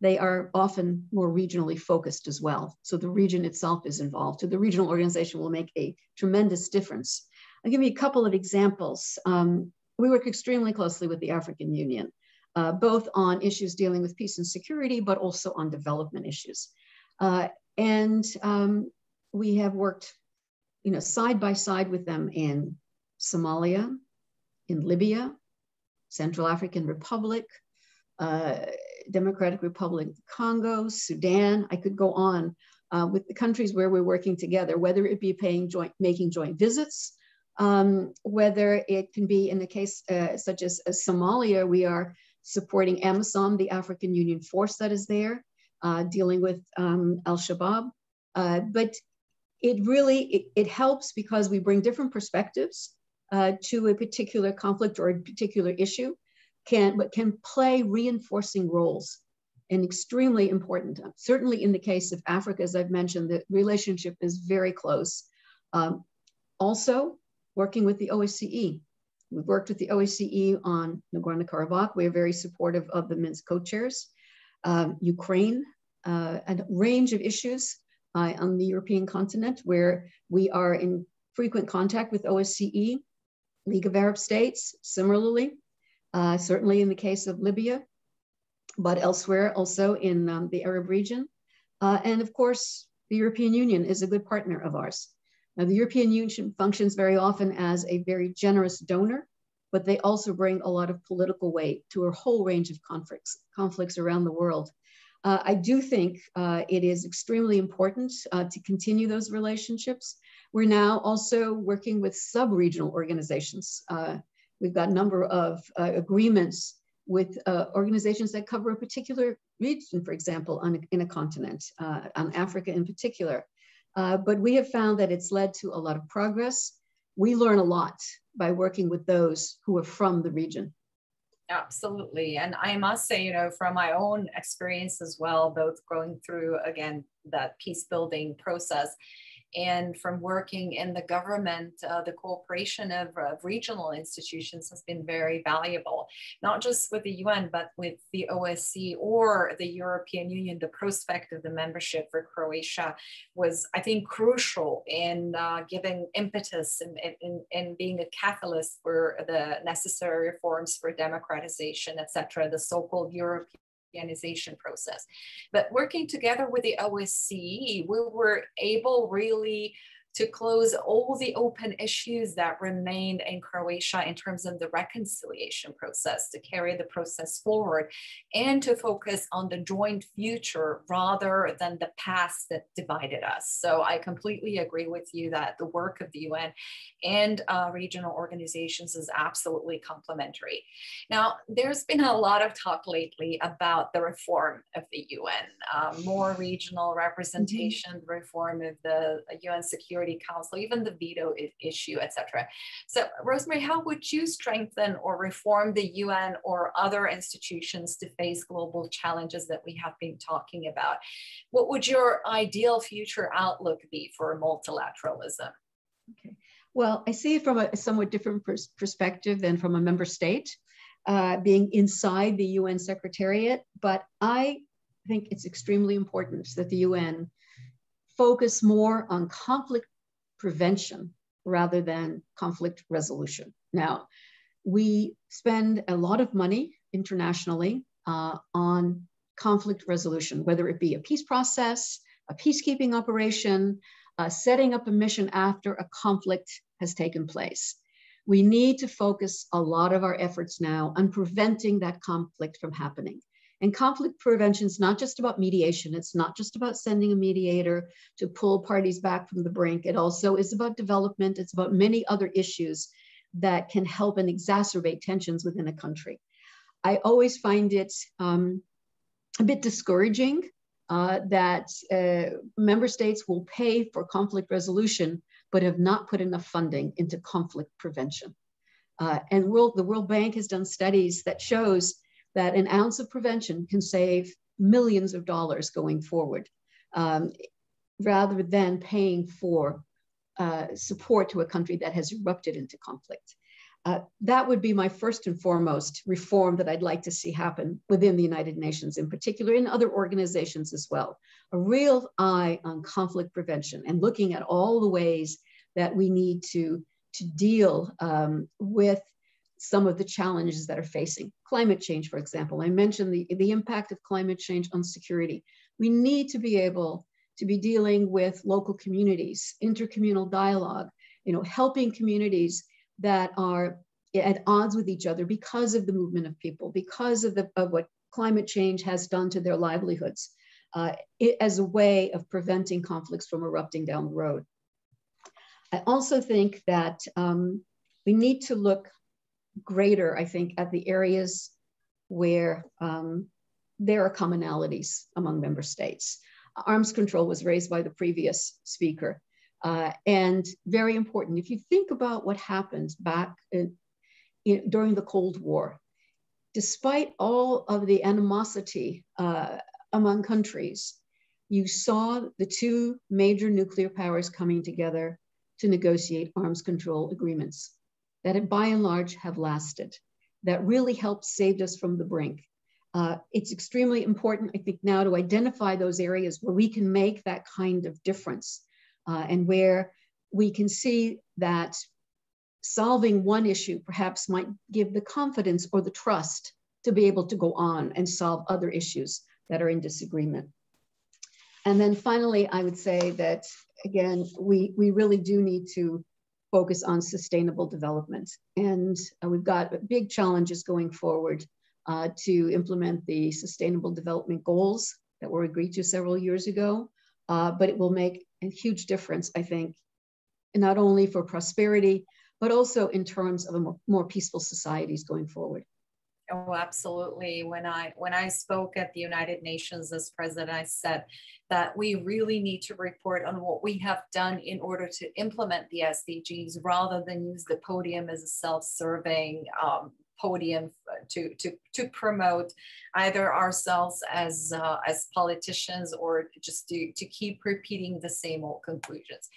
[SPEAKER 4] they are often more regionally focused as well. So the region itself is involved. So the regional organization will make a tremendous difference. I'll give you a couple of examples. Um, we work extremely closely with the African Union, uh, both on issues dealing with peace and security, but also on development issues. Uh, and um, we have worked you know, side by side with them in Somalia, in Libya, Central African Republic, uh, Democratic Republic of Congo, Sudan. I could go on uh, with the countries where we're working together, whether it be paying joint, making joint visits, um, whether it can be in the case uh, such as, as, Somalia, we are supporting AMISOM, the African Union force that is there, uh, dealing with um, Al Shabaab. Uh, but it really it, it, helps because we bring different perspectives uh, to a particular conflict or a particular issue can but can play reinforcing roles and extremely important. Certainly in the case of africa as i've mentioned the relationship is very close. Um, also working with the osce we've worked with the osce on nagorno-karabakh. We're very supportive of the minsk co-chairs. Um, ukraine uh, and a range of issues uh, on the European continent, where we are in frequent contact with OSCE, League of Arab States, similarly, uh, certainly in the case of Libya, but elsewhere also in um, the Arab region. Uh, and of course, the European Union is a good partner of ours. Now, the European Union functions very often as a very generous donor but they also bring a lot of political weight to a whole range of conflicts, conflicts around the world. Uh, I do think uh, it is extremely important uh, to continue those relationships. We're now also working with sub-regional organizations. Uh, we've got a number of uh, agreements with uh, organizations that cover a particular region, for example, on, in a continent, on Africa in particular. but we have found that it's led to a lot of progress. We learn a lot by working with those who are from the region.
[SPEAKER 1] Absolutely. And I must say, you know, from my own experience as well, both going through again that peace building process and from working in the government, uh, the cooperation of, of, regional institutions has been very valuable, not just with the UN, but with the OSCE or the European Union. The prospect of the membership for Croatia was, I think, crucial in uh, giving impetus and, in, in, being a catalyst for the necessary reforms for democratization, etc., the so-called European organization process. But working together with the OSCE, we were able really to close all the open issues that remained in Croatia in terms of the reconciliation process, to carry the process forward, and to focus on the joint future rather than the past that divided us. So I completely agree with you that the work of the UN and uh, regional organizations is absolutely complementary. Now, there's been a lot of talk lately about the reform of the UN, uh, more regional representation, mm-hmm. reform of the UN Security Council, even the veto issue, etc. So, Rosemary, how would you strengthen or reform the UN or other institutions to face global challenges that we have been talking about? What would your ideal future outlook be for multilateralism?
[SPEAKER 4] Okay. Well, I see it from a somewhat different pers perspective than from a member state, uh, being inside the UN Secretariat. But I think it's extremely important that the UN focus more on conflict prevention rather than conflict resolution. Now, we spend a lot of money internationally uh, on conflict resolution, whether it be a peace process, a peacekeeping operation, uh, setting up a mission after a conflict has taken place. We need to focus a lot of our efforts now on preventing that conflict from happening. And conflict prevention is not just about mediation. It's not just about sending a mediator to pull parties back from the brink. It also is about development. It's about many other issues that can help and exacerbate tensions within a country. I always find it um, a bit discouraging uh, that uh, member states will pay for conflict resolution, but have not put enough funding into conflict prevention. Uh, and World, the World Bank has done studies that shows that an ounce of prevention can save millions of dollars going forward um, rather than paying for uh, support to a country that has erupted into conflict. Uh, that would be my first and foremost reform that I'd like to see happen within the United Nations in particular, in other organizations as well. A real eye on conflict prevention and looking at all the ways that we need to, to deal um, with some of the challenges that are facing. Climate change, for example, I mentioned the, the impact of climate change on security. We need to be able to be dealing with local communities, intercommunal dialogue, you know, helping communities that are at odds with each other because of the movement of people, because of, the, of what climate change has done to their livelihoods, uh, it, as a way of preventing conflicts from erupting down the road. I also think that um, we need to look greater, I think, at the areas where um, there are commonalities among member states. Arms control was raised by the previous speaker. Uh, and very important, if you think about what happened back in, in, during the Cold War, despite all of the animosity uh, among countries, you saw the two major nuclear powers coming together to negotiate arms control agreements that by and large have lasted, that really helped saved us from the brink. Uh, it's extremely important, I think, now to identify those areas where we can make that kind of difference uh, and where we can see that solving one issue perhaps might give the confidence or the trust to be able to go on and solve other issues that are in disagreement. And then finally, I would say that, again, we, we really do need to focus on sustainable development. And uh, we've got big challenges going forward uh, to implement the sustainable development goals that were agreed to several years ago. Uh, but it will make a huge difference, I think, not only for prosperity, but also in terms of more, more peaceful societies going forward.
[SPEAKER 1] Oh, absolutely. When I when I spoke at the United Nations as president, I said that we really need to report on what we have done in order to implement the SDGs rather than use the podium as a self-serving um, podium to, to, to promote either ourselves as, uh, as politicians or just to, to keep repeating the same old conclusions.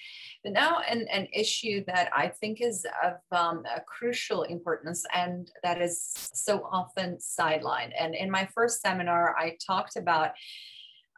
[SPEAKER 1] But now an, an issue that I think is of um, crucial importance and that is so often sidelined. And in my first seminar, I talked about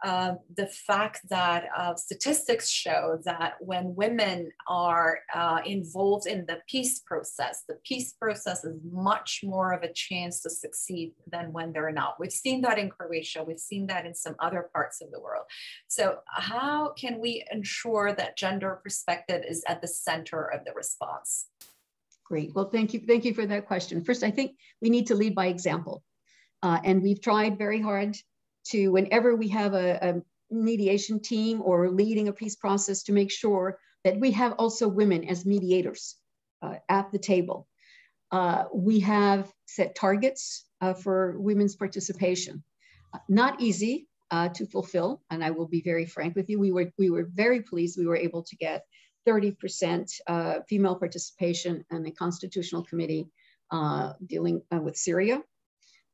[SPEAKER 1] uh, the fact that uh, statistics show that when women are uh, involved in the peace process, the peace process is much more of a chance to succeed than when they're not. We've seen that in Croatia, we've seen that in some other parts of the world. So, how can we ensure that gender perspective is at the center of the response?
[SPEAKER 4] Great. Well, thank you. Thank you for that question. First, I think we need to lead by example. Uh, and we've tried very hard to whenever we have a, a mediation team or leading a peace process to make sure that we have also women as mediators uh, at the table. Uh, we have set targets uh, for women's participation. not easy uh, to fulfill, and I will be very frank with you. We were, we were very pleased we were able to get 30% uh, female participation in the Constitutional Committee uh, dealing with Syria.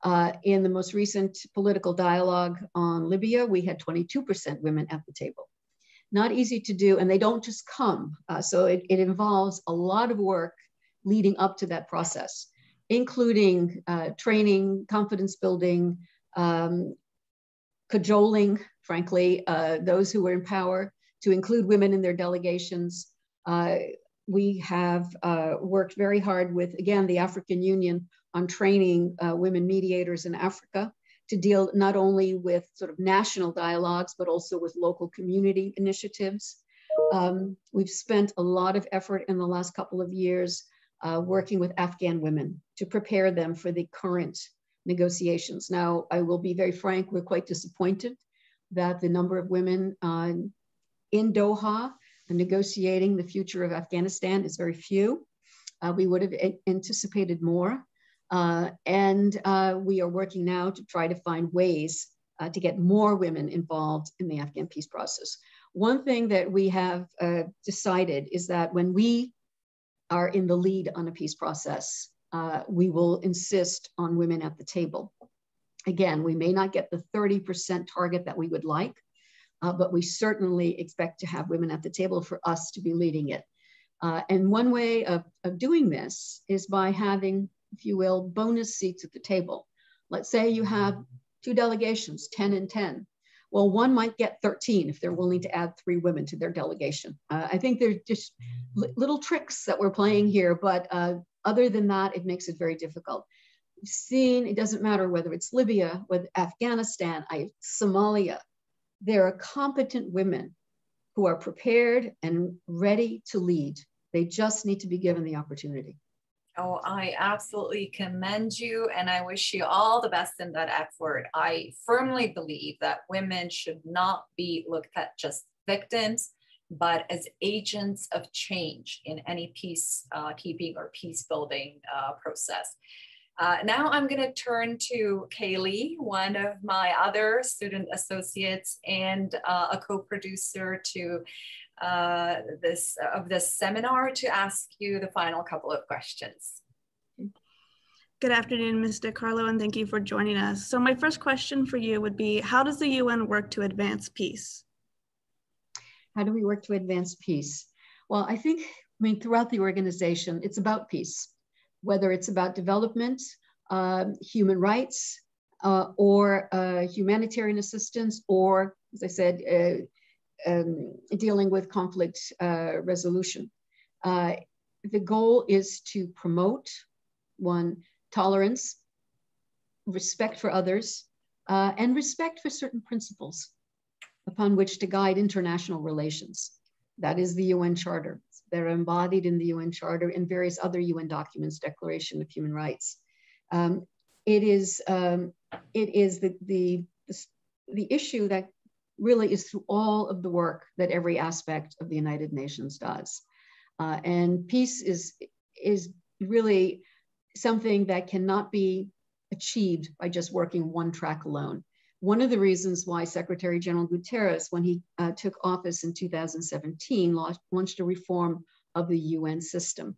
[SPEAKER 4] Uh, in the most recent political dialogue on Libya, we had 22% women at the table. Not easy to do, and they don't just come. Uh, so it, it, involves a lot of work leading up to that process, including uh, training, confidence building, um, cajoling, frankly, uh, those who are in power to include women in their delegations. Uh, we have worked very hard with, again, the African Union on training uh, women mediators in Africa to deal not only with sort of national dialogues, but also with local community initiatives. Um, we've spent a lot of effort in the last couple of years uh, working with Afghan women to prepare them for the current negotiations. Now, I will be very frank, we're quite disappointed that the number of women uh, in Doha negotiating the future of Afghanistan is very few. Uh, we would have anticipated more. Uh, and uh, we are working now to try to find ways uh, to get more women involved in the Afghan peace process. One thing that we have uh, decided is that when we are in the lead on a peace process, uh, we will insist on women at the table. Again, we may not get the 30% target that we would like, uh, but we certainly expect to have women at the table for us to be leading it. and one way of, of doing this is by having if you will, bonus seats at the table. Let's say you have two delegations, 10 and 10. Well, one might get 13 if they're willing to add three women to their delegation. Uh, I think there's just little tricks that we're playing here, but uh, other than that, it makes it very difficult. We've seen, it doesn't matter whether it's Libya, with Afghanistan, I, Somalia, there are competent women who are prepared and ready to lead. They just need to be given the opportunity.
[SPEAKER 1] Oh, I absolutely commend you and I wish you all the best in that effort. I firmly believe that women should not be looked at just victims, but as agents of change in any peace uh, keeping or peace building uh, process. Uh, now I'm going to turn to Kaylee, one of my other student associates and uh, a co-producer to uh, this of this seminar to ask you the final couple of questions.
[SPEAKER 5] Good afternoon, Ms. DiCarlo, and thank you for joining us. So my first question for you would be, how does the UN work to advance peace?
[SPEAKER 4] How do we work to advance peace? Well, I think, I mean, throughout the organization, it's about peace, whether it's about development, uh, human rights, uh, or uh, humanitarian assistance, or, as I said, uh, um, dealing with conflict uh, resolution. Uh, the goal is to promote one tolerance, respect for others, uh, and respect for certain principles upon which to guide international relations. That is the UN Charter. that are embodied in the UN Charter and various other UN documents, Declaration of Human Rights. Um, it is, um, it is the, the, the issue that really is through all of the work that every aspect of the United Nations does. Uh, and peace is, is really something that cannot be achieved by just working one track alone. One of the reasons why Secretary General Guterres, when he uh, took office in 2017, launched, launched, a reform of the UN system,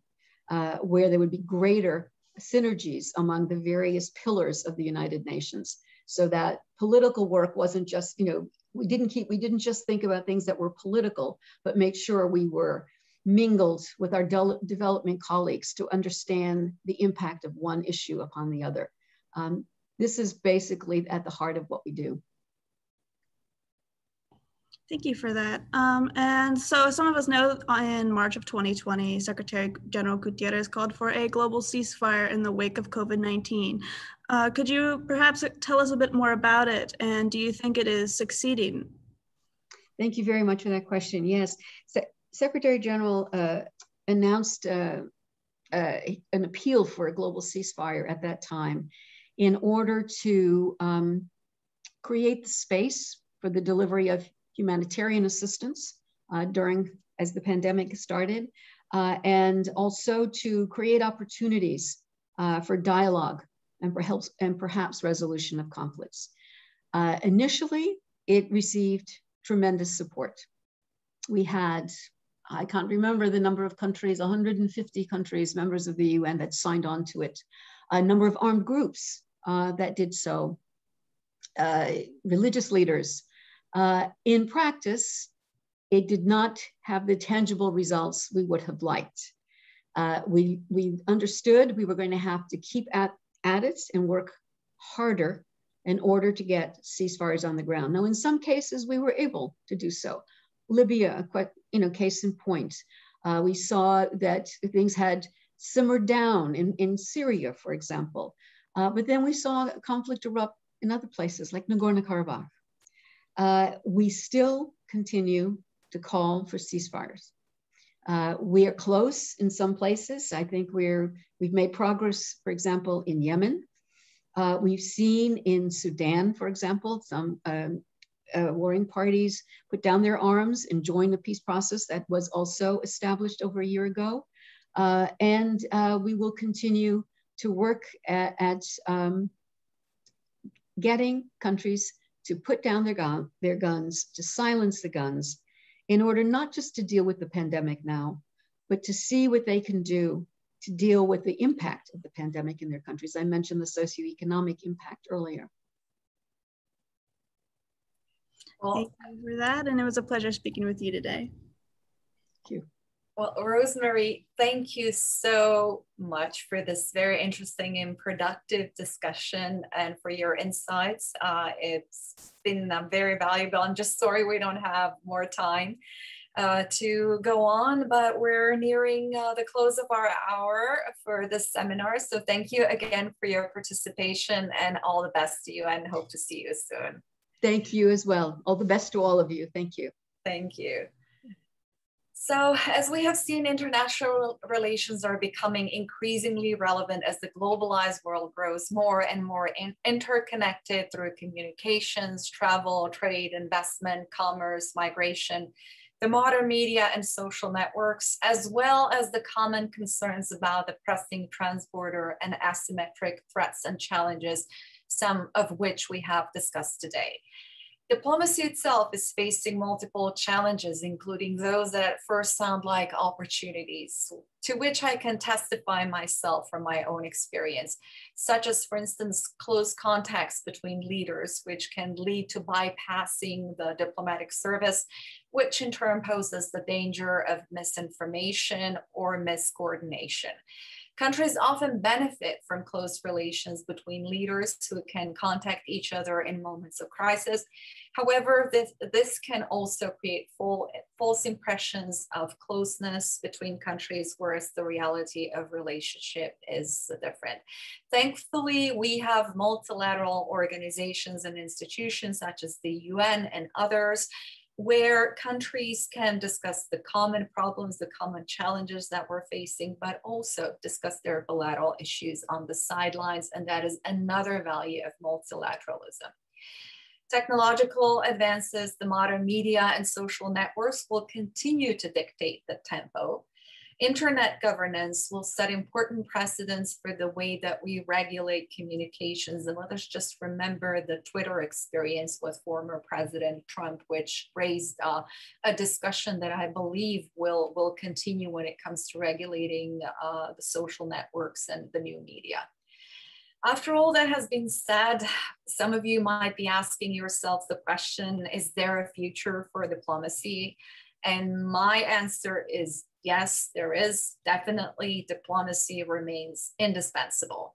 [SPEAKER 4] uh, where there would be greater synergies among the various pillars of the United Nations, so that political work wasn't just, you know, we didn't keep, we didn't just think about things that were political, but make sure we were mingled with our de development colleagues to understand the impact of one issue upon the other. Um, this is basically at the heart of what we do.
[SPEAKER 5] Thank you for that. Um, and so some of us know in March of 2020, Secretary General Guterres called for a global ceasefire in the wake of COVID-19. Uh, could you perhaps tell us a bit more about it? And do you think it is succeeding?
[SPEAKER 4] Thank you very much for that question. Yes, Se Secretary General uh, announced uh, uh an appeal for a global ceasefire at that time in order to um, create the space for the delivery of humanitarian assistance uh, during as the pandemic started, uh, and also to create opportunities for dialogue and perhaps, and perhaps resolution of conflicts. Uh, initially, it received tremendous support. We had, I can't remember the number of countries, 150 countries, members of the UN that signed on to it. A number of armed groups uh, that did so, uh, religious leaders. Uh, in practice, it did not have the tangible results we would have liked. Uh, we, we understood we were going to have to keep at, at it and work harder in order to get ceasefires on the ground. Now, in some cases, we were able to do so. Libya, you know, case in point. Uh, we saw that things had simmered down in, in Syria, for example. Uh, but then we saw conflict erupt in other places like Nagorno-Karabakh. Uh, we still continue to call for ceasefires. Uh, we are close in some places. I think we're, we've made progress, for example, in Yemen. Uh, we've seen in Sudan, for example, some um, uh, warring parties put down their arms and join the peace process that was also established over a year ago. Uh, and we will continue to work at, at um, getting countries to put down their, gun, their guns, to silence the guns, in order not just to deal with the pandemic now, but to see what they can do to deal with the impact of the pandemic in their countries. I mentioned the socioeconomic impact earlier.
[SPEAKER 5] Well, Thank you for that, and it was a pleasure speaking with you today.
[SPEAKER 4] Thank you.
[SPEAKER 1] Well, Rosemary, thank you so much for this very interesting and productive discussion and for your insights. Uh, it's been uh, very valuable. I'm just sorry we don't have more time uh, to go on, but we're nearing uh, the close of our hour for this seminar. So thank you again for your participation and all the best to you and hope to see you soon.
[SPEAKER 4] Thank you as well. All the best to all of you. Thank you.
[SPEAKER 1] Thank you. So as we have seen, international relations are becoming increasingly relevant as the globalized world grows more and more in interconnected through communications, travel, trade, investment, commerce, migration, the modern media and social networks, as well as the common concerns about the pressing transborder and asymmetric threats and challenges, some of which we have discussed today. Diplomacy itself is facing multiple challenges, including those that at first sound like opportunities, to which I can testify myself from my own experience, such as, for instance, close contacts between leaders, which can lead to bypassing the diplomatic service, which in turn poses the danger of misinformation or miscoordination. Countries often benefit from close relations between leaders who can contact each other in moments of crisis. However, this, this can also create full, false impressions of closeness between countries, whereas the reality of relationship is different. Thankfully, we have multilateral organizations and institutions such as the UN and others where countries can discuss the common problems, the common challenges that we're facing, but also discuss their bilateral issues on the sidelines. And that is another value of multilateralism. Technological advances, the modern media and social networks will continue to dictate the tempo Internet governance will set important precedents for the way that we regulate communications. And let us just remember the Twitter experience with former President Trump, which raised uh, a discussion that I believe will, will continue when it comes to regulating uh, the social networks and the new media. After all that has been said, some of you might be asking yourselves the question, is there a future for diplomacy? And my answer is yes, there is definitely diplomacy remains indispensable.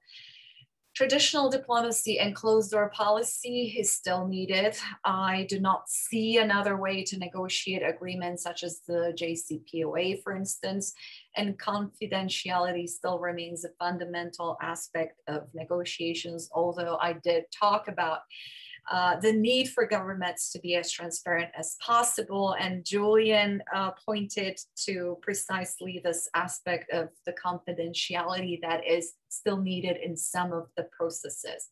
[SPEAKER 1] Traditional diplomacy and closed door policy is still needed. I do not see another way to negotiate agreements such as the JCPOA, for instance, and confidentiality still remains a fundamental aspect of negotiations, although I did talk about uh, the need for governments to be as transparent as possible. And Julian uh, pointed to precisely this aspect of the confidentiality that is still needed in some of the processes.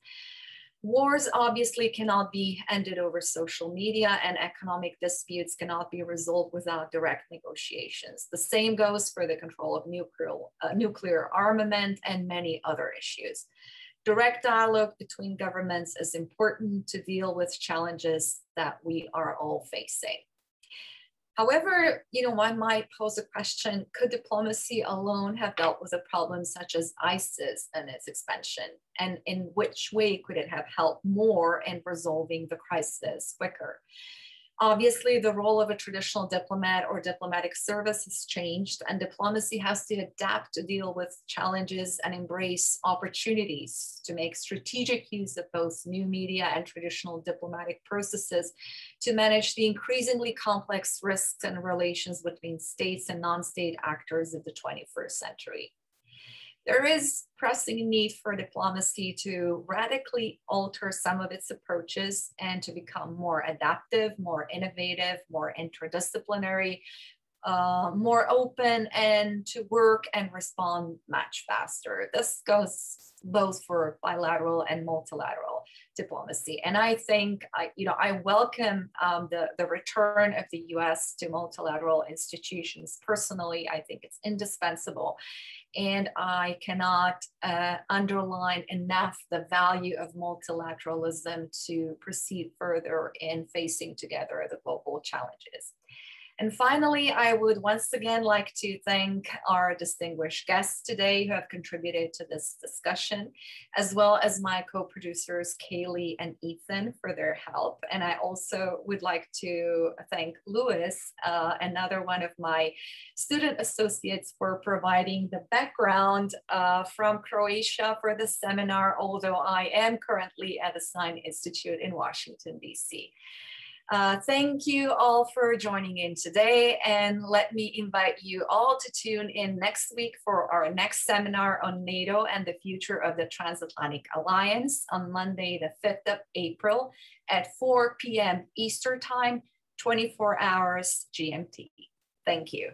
[SPEAKER 1] Wars obviously cannot be ended over social media and economic disputes cannot be resolved without direct negotiations. The same goes for the control of nuclear, uh, nuclear armament and many other issues direct dialogue between governments is important to deal with challenges that we are all facing. However, you know, one might pose a question, could diplomacy alone have dealt with a problem such as ISIS and its expansion? And in which way could it have helped more in resolving the crisis quicker? Obviously, the role of a traditional diplomat or diplomatic service has changed, and diplomacy has to adapt to deal with challenges and embrace opportunities to make strategic use of both new media and traditional diplomatic processes to manage the increasingly complex risks and relations between states and non state actors of the 21st century there is pressing need for diplomacy to radically alter some of its approaches and to become more adaptive, more innovative, more interdisciplinary, uh, more open, and to work and respond much faster. This goes both for bilateral and multilateral diplomacy. And I think, I, you know, I welcome um, the, the return of the US to multilateral institutions. Personally, I think it's indispensable. And I cannot uh, underline enough the value of multilateralism to proceed further in facing together the global challenges. And finally, I would once again like to thank our distinguished guests today who have contributed to this discussion, as well as my co-producers, Kaylee and Ethan for their help. And I also would like to thank Lewis, uh, another one of my student associates for providing the background uh, from Croatia for the seminar, although I am currently at the Sine Institute in Washington, DC. Uh, thank you all for joining in today and let me invite you all to tune in next week for our next seminar on NATO and the future of the Transatlantic Alliance on Monday, the 5th of April at 4 p.m. Eastern Time, 24 hours GMT. Thank you.